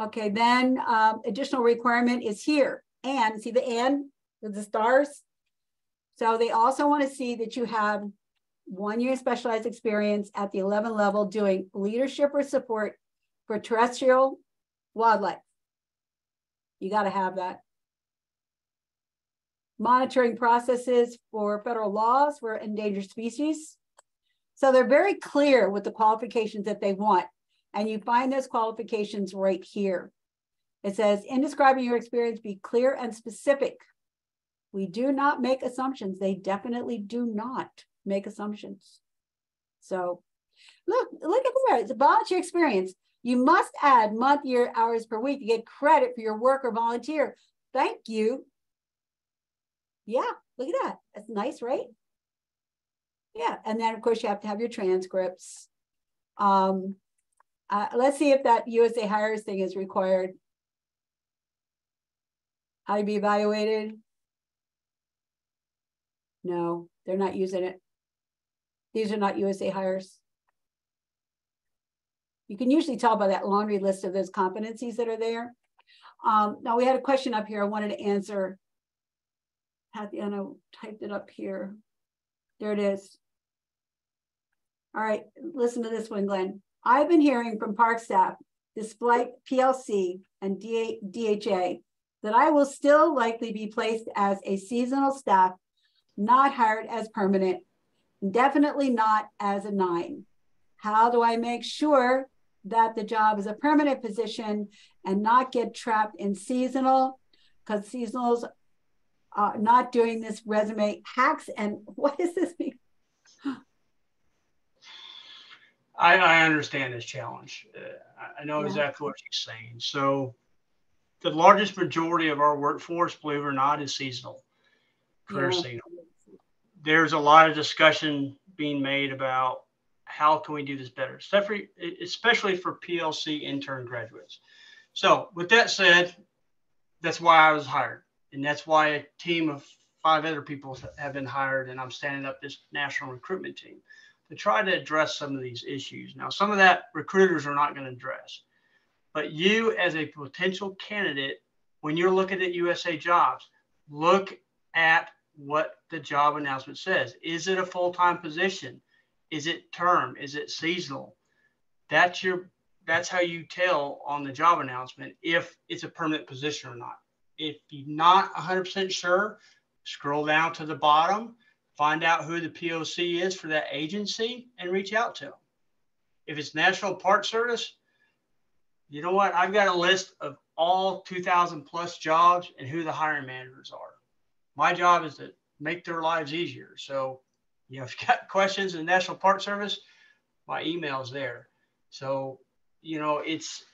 Okay, then um, additional requirement is here. And see the and with the stars? So they also want to see that you have one year specialized experience at the 11 level doing leadership or support for terrestrial wildlife. You got to have that. Monitoring processes for federal laws for endangered species. So they're very clear with the qualifications that they want. And you find those qualifications right here. It says, in describing your experience, be clear and specific. We do not make assumptions. They definitely do not make assumptions. So look, look at there. It's a volunteer experience. You must add month, year, hours per week to get credit for your work or volunteer. Thank you. Yeah, look at that. That's nice, right? Yeah, and then of course you have to have your transcripts. Um, uh, let's see if that USA Hires thing is required. How to be evaluated? No, they're not using it. These are not USA hires. You can usually tell by that laundry list of those competencies that are there. Um, now we had a question up here I wanted to answer. Tatiana typed it up here. There it is. All right, listen to this one, Glenn. I've been hearing from park staff, despite PLC and DHA, that I will still likely be placed as a seasonal staff, not hired as permanent, definitely not as a nine. How do I make sure that the job is a permanent position and not get trapped in seasonal? Because seasonals are not doing this resume hacks. And [LAUGHS] what does this mean? I, I understand this challenge. Uh, I know yeah. exactly what she's saying. So, the largest majority of our workforce, believe it or not, is seasonal, career yeah. seasonal. There's a lot of discussion being made about how can we do this better, especially, especially for PLC intern graduates. So, with that said, that's why I was hired, and that's why a team of five other people have been hired, and I'm standing up this national recruitment team to try to address some of these issues. Now, some of that recruiters are not going to address, but you as a potential candidate, when you're looking at USA jobs, look at what the job announcement says. Is it a full-time position? Is it term? Is it seasonal? That's your that's how you tell on the job announcement if it's a permanent position or not. If you're not 100% sure, scroll down to the bottom find out who the POC is for that agency and reach out to them. If it's National Park Service, you know what? I've got a list of all 2,000 plus jobs and who the hiring managers are. My job is to make their lives easier. So, you know, if you've got [LAUGHS] questions in the National Park Service, my email's there. So, you know, it's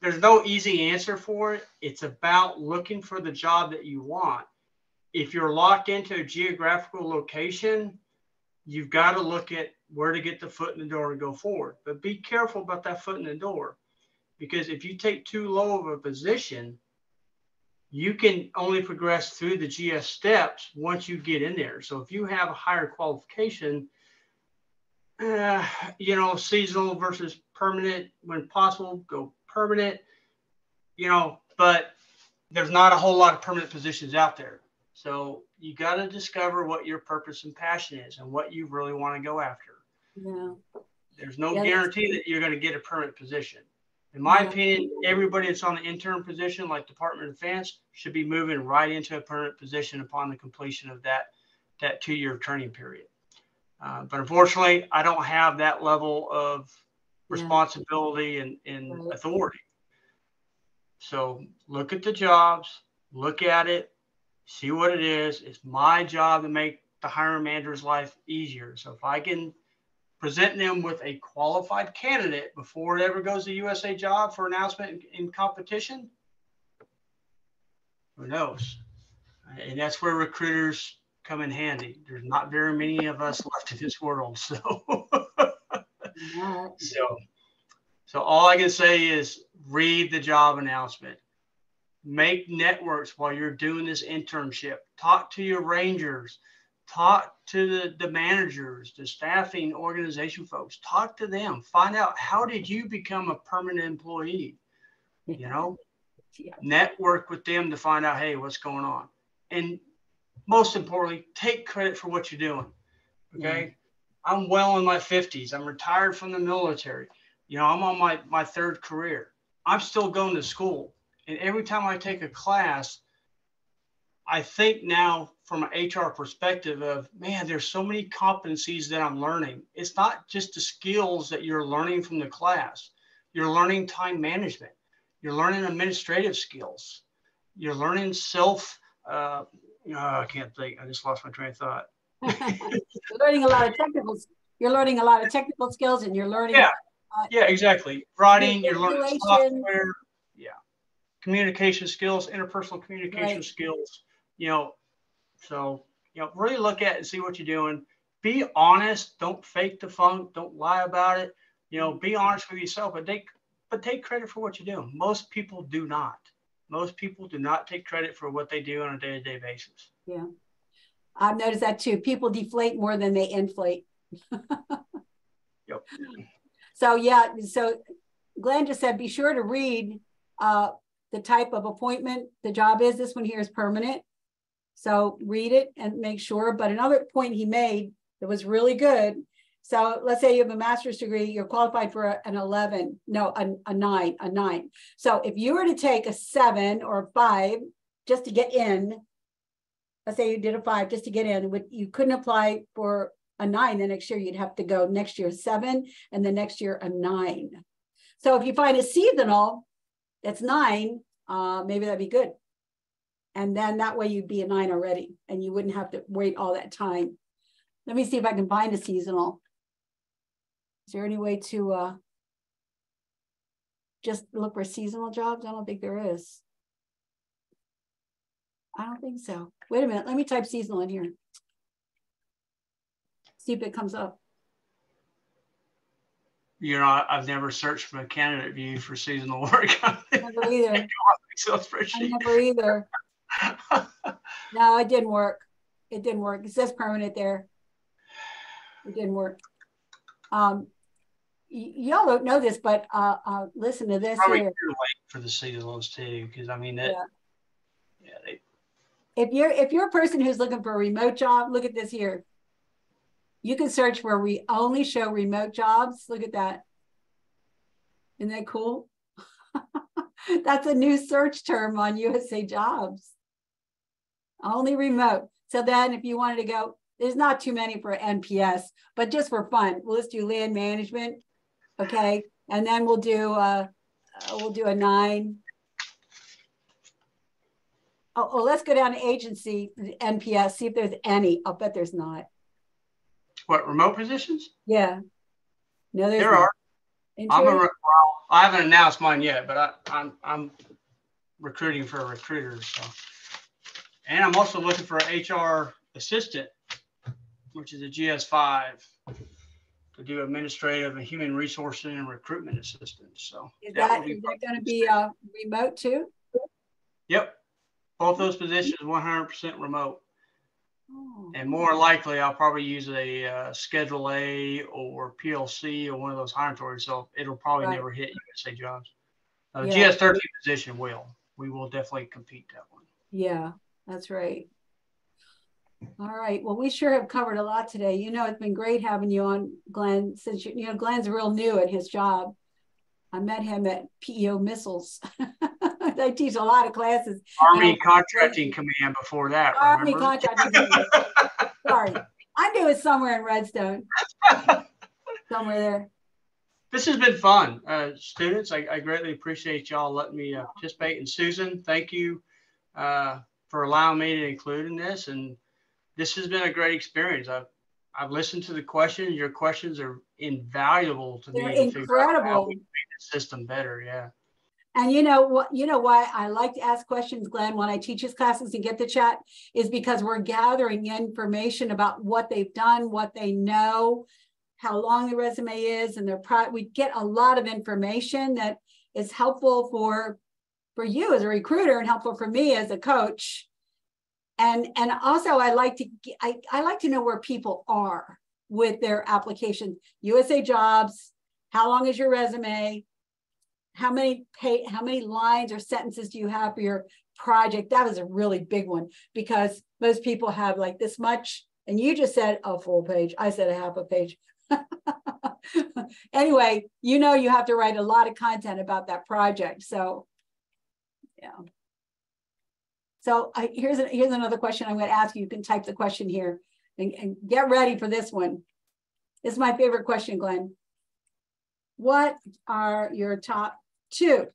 there's no easy answer for it. It's about looking for the job that you want if you're locked into a geographical location, you've got to look at where to get the foot in the door and go forward. But be careful about that foot in the door because if you take too low of a position, you can only progress through the GS steps once you get in there. So if you have a higher qualification, uh, you know, seasonal versus permanent, when possible, go permanent, you know, but there's not a whole lot of permanent positions out there. So you got to discover what your purpose and passion is and what you really want to go after. Yeah. There's no yeah, guarantee that you're going to get a permanent position. In my yeah. opinion, everybody that's on the intern position, like Department of Defense, should be moving right into a permanent position upon the completion of that that two-year training period. Uh, but unfortunately, I don't have that level of responsibility yeah. and, and right. authority. So look at the jobs, look at it, see what it is. It's my job to make the hiring manager's life easier. So if I can present them with a qualified candidate before it ever goes to USA job for announcement in, in competition, who knows? And that's where recruiters come in handy. There's not very many of us left in this world. So, [LAUGHS] so, so all I can say is read the job announcement make networks while you're doing this internship. Talk to your rangers. Talk to the, the managers, the staffing organization folks. Talk to them. Find out how did you become a permanent employee? You know, Yeah. network with them to find out, hey, what's going on. And most importantly, take credit for what you're doing. Okay. Mm-hmm. I'm well in my 50s. I'm retired from the military. You know, I'm on my, my third career. I'm still going to school. And every time I take a class, I think now from an HR perspective of, man, there's so many competencies that I'm learning. It's not just the skills that you're learning from the class. You're learning time management. You're learning administrative skills. You're learning self, uh, oh, I can't think. I just lost my train of thought. [LAUGHS] You're learning a lot of technical, you're learning a lot of technical skills and you're learning. Yeah. Yeah, exactly. Writing, you're learning software. Communication skills, interpersonal communication Right. skills, you know. So, you know, really look at and see what you're doing. Be honest. Don't fake the funk. Don't lie about it. You know, be honest with yourself, but take but take credit for what you're doing. Most people do not. Most people do not take credit for what they do on a day-to-day basis. Yeah. I've noticed that too. People deflate more than they inflate. [LAUGHS] Yep. So yeah, so Glenn just said, be sure to read uh, the type of appointment the job is. This one here is permanent. So read it and make sure. But another point he made that was really good. So let's say you have a master's degree, you're qualified for an 11, no, a, a nine, a nine. So if you were to take a seven or a five just to get in, let's say you did a five just to get in, you couldn't apply for a nine the next year, you'd have to go next year seven and the next year a nine. So if you find a seasonal that's nine, uh, maybe that'd be good. And then that way you'd be a nine already and you wouldn't have to wait all that time. Let me see if I can find a seasonal. Is there any way to uh, just look for seasonal jobs? I don't think there is. I don't think so. Wait a minute, let me type seasonal in here. See if it comes up. You know, I've never searched from a candidate view for seasonal [LAUGHS] work. Never either. [LAUGHS] Excel I spreadsheet. never either. [LAUGHS] No, it didn't work. It didn't work. It says permanent there. It didn't work. Um, y'all don't know this, but uh, uh, listen to this Probably here. too late for the seasonals too, because I mean that. Yeah. Yeah, they, If you're if you're a person who's looking for a remote job, look at this here. You can search where we only show remote jobs. Look at that. Isn't that cool? [LAUGHS] That's a new search term on USA Jobs. Only remote. So then if you wanted to go, there's not too many for NPS, but just for fun, we'll just do land management. Okay. And then we'll do uh uh, we'll do a nine. Oh, oh, let's go down to agency, NPS, see if there's any. I'll bet there's not. What remote positions? Yeah. No, There not. are. I'm a, well, I haven't announced mine yet, but I, I'm I'm recruiting for a recruiter. So, and I'm also looking for an HR assistant, which is a GS5 to do administrative and human resources and recruitment assistance. So Is that that, is that gonna be uh remote too? Yep. Both those positions 100% remote. Oh, And more likely, I'll probably use a uh, Schedule A or PLC or one of those hiring authorities. So it'll probably Right. never hit USA jobs. Uh, Yeah. GS 13 position will. We will definitely compete that one. Yeah, that's right. All right, well, we sure have covered a lot today. You know, it's been great having you on, Glenn, since you, you know, Glenn's real new at his job. I met him at PEO Missiles. [LAUGHS] I teach a lot of classes. Army. Contracting Command before that. Army remember? contracting. Sorry, I knew it somewhere in Redstone. [LAUGHS] Somewhere there. this has been fun. Uh, students, I, I greatly appreciate y'all letting me uh, participate. And Susan, thank you uh, for allowing me to include in this. And this has been a great experience. I've, I've listened to the questions. Your questions are invaluable to They're me. to figure out how incredible. can make the system better. Yeah. And you know what, you know why I like to ask questions, Glenn, when I teach his classes and get the chat is because we're gathering information about what they've done, what they know, how long the resume is, and their pro. We get a lot of information that is helpful for for you as a recruiter and helpful for me as a coach. and and also I like to I, I like to know where people are with their application. USA Jobs, how long is your resume? How many pay how many lines or sentences do you have for your project? That was a really big one because most people have like this much, and you just said a full page. I said a half a page. [LAUGHS] anyway, you know you have to write a lot of content about that project. So yeah. So I, here's, a, here's another question I'm going to ask you. You can type the question here and, and get ready for this one. This is my favorite question, Glenn. What are your top two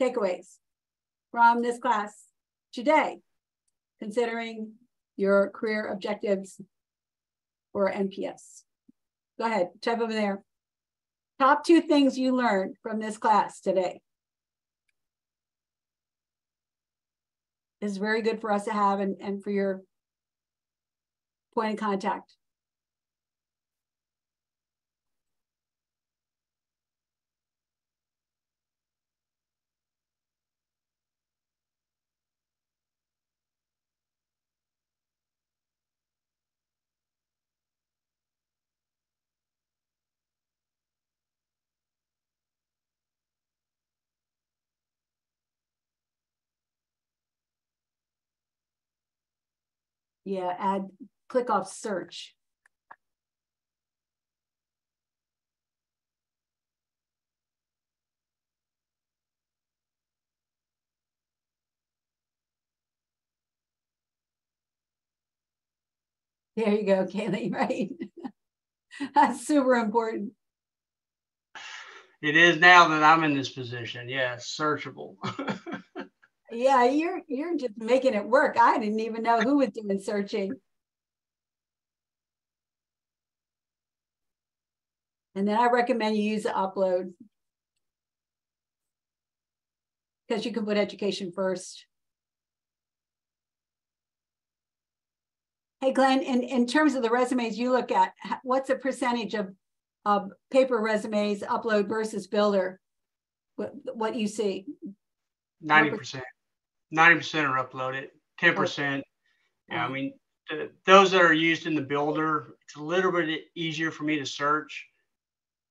takeaways from this class today, considering your career objectives for NPS? Go ahead, type over there. Top two things you learned from this class today. is very good for us to have and, and for your point of contact. Yeah, add, click off search. There you go, [LAUGHS] Kaylee, right? [LAUGHS] That's super important. It is now that I'm in this position. Yes, searchable. [LAUGHS] Yeah, you're you're just making it work. I didn't even know who was doing searching. And then I recommend you use the upload because you can put education first. Hey, Glenn, in, in terms of the resumes you look at, what's the percentage of, of paper resumes upload versus builder? What, what you see? 90%. 90% are uploaded, 10%. Yeah, I mean, the, those that are used in the builder, it's a little bit easier for me to search.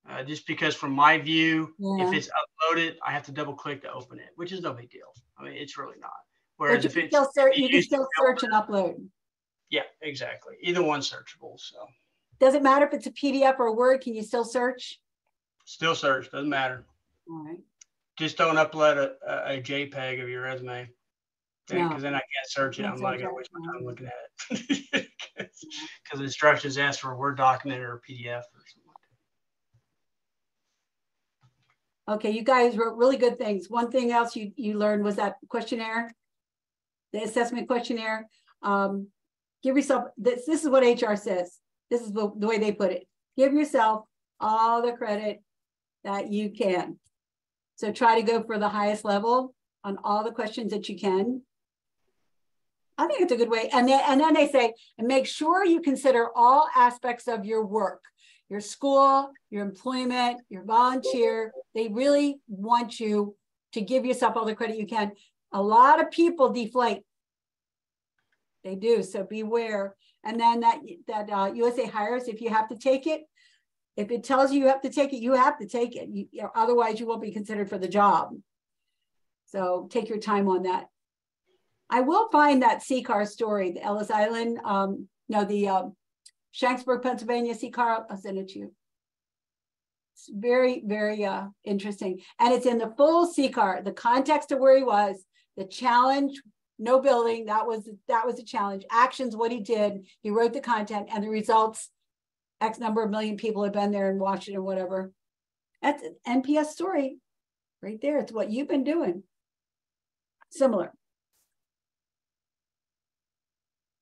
Uh, just because from my view, yeah. if it's uploaded, I have to double click to open it, which is no big deal. I mean, it's really not. Whereas if it's still search, you can still search and upload. Yeah, exactly. Either one searchable. So does it matter if it's a PDF or a Word? Can you still search? Still search, doesn't matter. All right. Just don't upload a, a, a JPEG of your resume because no. then I can't search it. I'm not gonna waste my time looking at it [LAUGHS] because instructions ask for a Word document or a PDF or something. Okay, you guys wrote really good things. One thing else you you learned was that questionnaire, the assessment questionnaire. Um, give yourself this. This is what HR says. This is the, the way they put it. Give yourself all the credit that you can. So try to go for the highest level on all the questions that you can. I think it's a good way. And then, and then they say, and make sure you consider all aspects of your work, your school, your employment, your volunteer. They really want you to give yourself all the credit you can. A lot of people deflate. They do. So beware. And then that, that uh, USA hires, if you have to take it, if it tells you you have to take it, you have to take it. You, you know, otherwise, you won't be considered for the job. So take your time on that. I will find that CCAR story, the Ellis Island, um, no, the um, Shanksville, Pennsylvania CCAR. I'll send it to you. It's very, very uh, interesting. And it's in the full CCAR, the context of where he was, the challenge, no building, that was that was the challenge. Actions, what he did, he wrote the content and the results, X number of million people have been there and watched it and whatever. That's an NPS story right there. It's what you've been doing. Similar.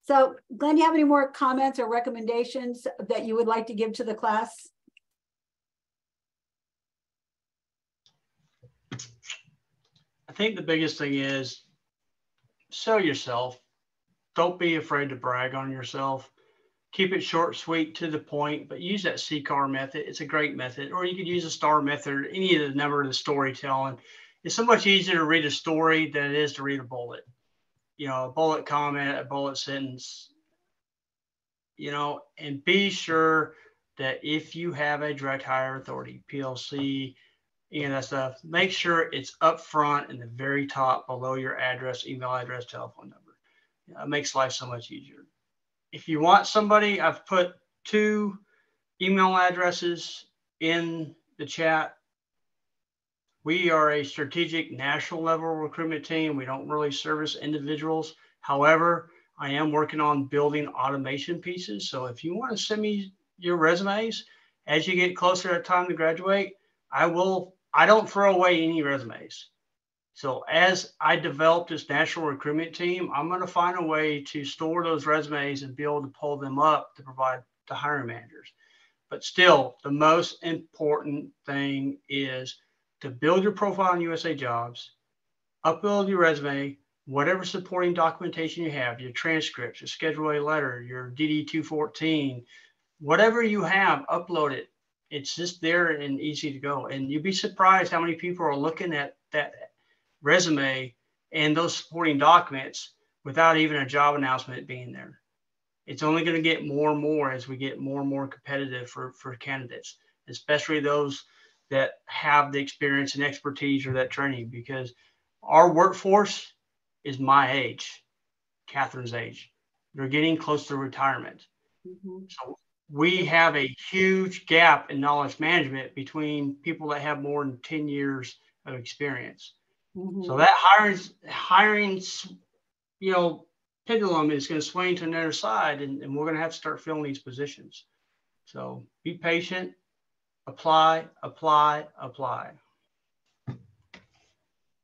So Glenn, do you have any more comments or recommendations that you would like to give to the class? I think the biggest thing is sell yourself. Don't be afraid to brag on yourself. Keep it short, sweet, to the point, but use that CCAR method. It's a great method. Or you could use a STAR method, any of the number of the storytelling. It's so much easier to read a story than it is to read a bullet. You know, a bullet comment, a bullet sentence, you know, and be sure that if you have a direct hire authority, PLC, you know, that stuff, make sure it's up front in the very top below your address, email address, telephone number. It makes life so much easier. If you want somebody, I've put two email addresses in the chat. We are a strategic national level recruitment team. We don't really service individuals. However, I am working on building automation pieces. So if you want to send me your resumes as you get closer to time to graduate, I will, I don't throw away any resumes. So as I develop this national recruitment team, I'm going to find a way to store those resumes and be able to pull them up to provide to hiring managers. But still, the most important thing is to build your profile on USA Jobs, upload your resume, whatever supporting documentation you have, your transcripts, your Schedule A letter, your DD 214, whatever you have, upload it. It's just there and easy to go. And you'd be surprised how many people are looking at that resume and those supporting documents without even a job announcement being there. It's only going to get more and more as we get more and more competitive for, for candidates, especially those that have the experience and expertise or that training because our workforce is my age, Kathryn's age. They're getting close to retirement. Mm-hmm. So we have a huge gap in knowledge management between people that have more than 10 years of experience. Mm-hmm. So that hiring, hiring, you know, pendulum is going to swing to another side and, and we're going to have to start filling these positions. So be patient, apply, apply, apply.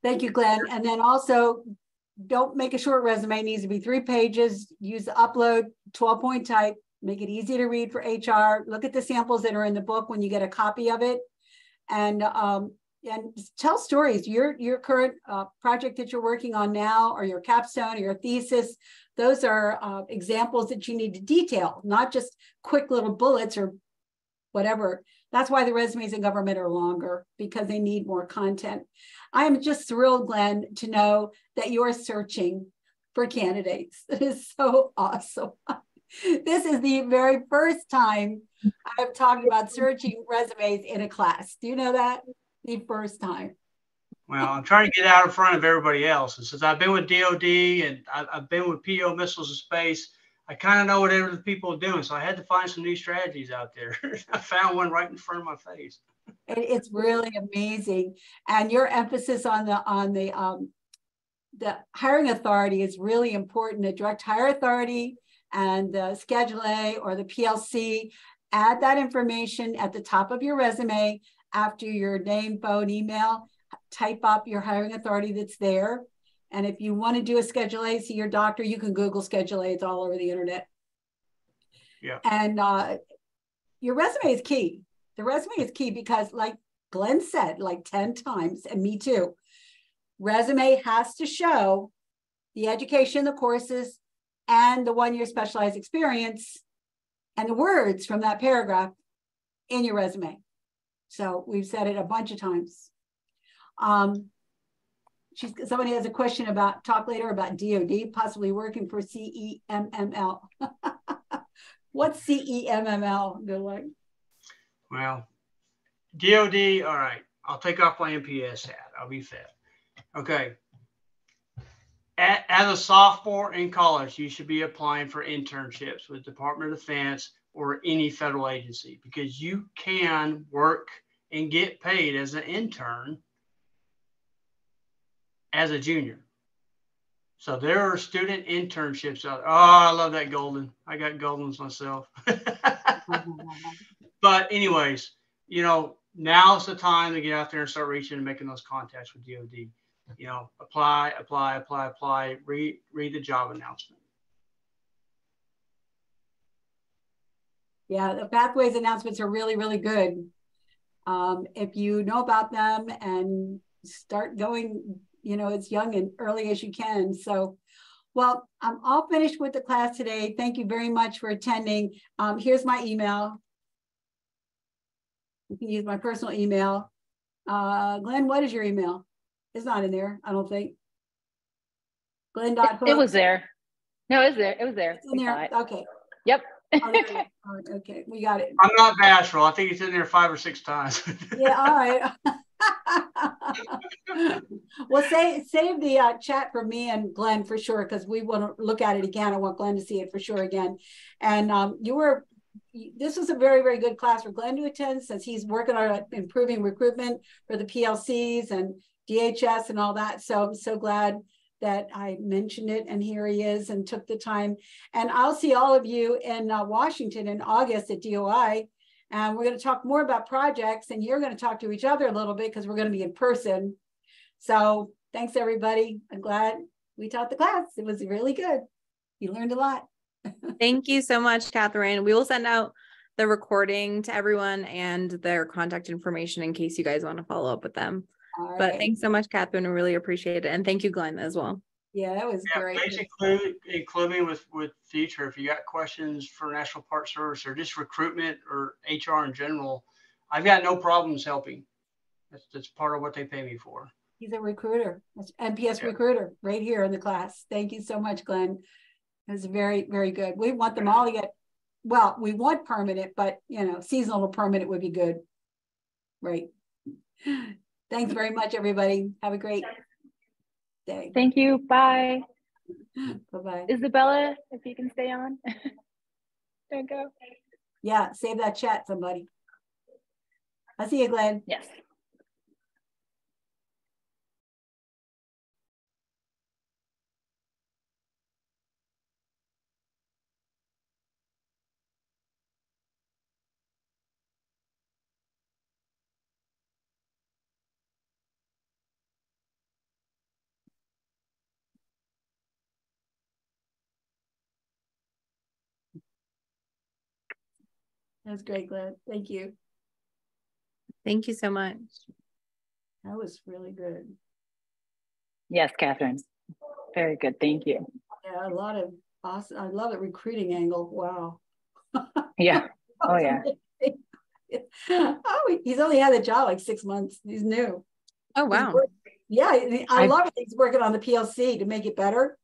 Thank you, Glenn. And then also don't make a short resume. It needs to be three pages. Use the upload 12 point type. Make it easy to read for HR. Look at the samples that are in the book when you get a copy of it. And um, and tell stories. Your your current uh, project that you're working on now, or your capstone, or your thesis. Those are uh, examples that you need to detail, not just quick little bullets or whatever. That's why the resumes in government are longer because they need more content. I am just thrilled, Glenn, to know that you are searching for candidates. [LAUGHS] It is so awesome. [LAUGHS] this is the very first time I've talked about searching resumes in a class. Do you know that? The first time. Well, I'm trying to get out in front of everybody else. And since I've been with DOD and I've been with PEO Missiles of Space, I kind of know what other people are doing. So I had to find some new strategies out there. [LAUGHS] I found one right in front of my face. it's really amazing. And your emphasis on the on the um, the hiring authority is really important. The direct hire authority and the Schedule A or the PLC. Add that information at the top of your resume after your name, phone, email. Type up your hiring authority that's there and if you want to do a Schedule A, see your doctor, you can Google Schedule A. It's all over the internet. Yeah. And uh, your resume is key. The resume is key because, like Glenn said, like 10 times, and me too, resume has to show the education, the courses, and the one year specialized experience and the words from that paragraph in your resume. So we've said it a bunch of times. Um, she's somebody has a question about talk later about DoD possibly working for CEMML. [LAUGHS] What's CEMML? Good luck. Well, DoD. All right, I'll take off my NPS hat. I'll be fair. Okay. as a sophomore in college, you should be applying for internships with Department of Defense or any federal agency because you can work and get paid as an intern as a junior. So there are student internships out. There. Oh, I love that golden. I got goldens myself. [LAUGHS] but anyways, you know, now's the time to get out there and start reaching and making those contacts with DoD. You know, apply, apply, apply, apply. Read, read the job announcement. Yeah, the pathways announcements are really, really good. Um, if you know about them and start going you know, as young and early as you can. So, well, I'm all finished with the class today. Thank you very much for attending. Um, here's my email. You can use my personal email. Uh, Glenn, what is your email? It's not in there, I don't think. Glenn It, it was there. No, it was there. It was there. It's in We there. it. Okay. Yep. okay. there it is. All right, Okay, we got it. I'm not bashful. I think it's in there five or six times. Yeah, all right. [LAUGHS] [LAUGHS] well, save save the uh, chat for me and Glenn for sure because we want to look at it again. I want Glenn to see it for sure again. And um, you were this was a very very good class for Glenn to attend since he's working on improving recruitment for the PLCs and DHS and all that. So I'm so glad that I mentioned it and here he is and took the time. And I'll see all of you in uh, Washington in August at DOI. And we're going to talk more about projects and you're going to talk to each other a little bit because we're going to be in person. So thanks everybody. I'm glad we taught the class. It was really good. You learned a lot. [LAUGHS] Thank you so much, Kathryn. We will send out the recording to everyone and their contact information in case you guys want to follow up with them. All But right. thanks so much, Kathryn. I really appreciate it. And thank you, Glenn, as well. Yeah, that was Yeah, great. please include, include me with, with future, if you got questions for National Park Service or just recruitment or HR in general, I've got no problems helping. That's, that's part of what they pay me for. He's a recruiter, That's NPS Yeah. recruiter right here in the class. Thank you so much, Glenn. It was very, very good. We want them all to get, well, we want permanent, but you know, seasonal permanent would be good. Right. Thanks very much, everybody. Have a great day. Thank you. Bye. Bye-bye. Isabella, if you can stay on. [LAUGHS] Don't go. Yeah, save that chat, somebody. I see you, Glenn. Yes. That's great, Glenn. Thank you. Thank you so much. That was really good. Yes, Kathryn. Very good. Thank you. Yeah, a lot of awesome. I love the recruiting angle. Wow. [LAUGHS] Yeah. Oh, yeah. oh, he's only had the job like six months. He's new. Oh, wow. Yeah, I I- love it. He's working on the PLC to make it better.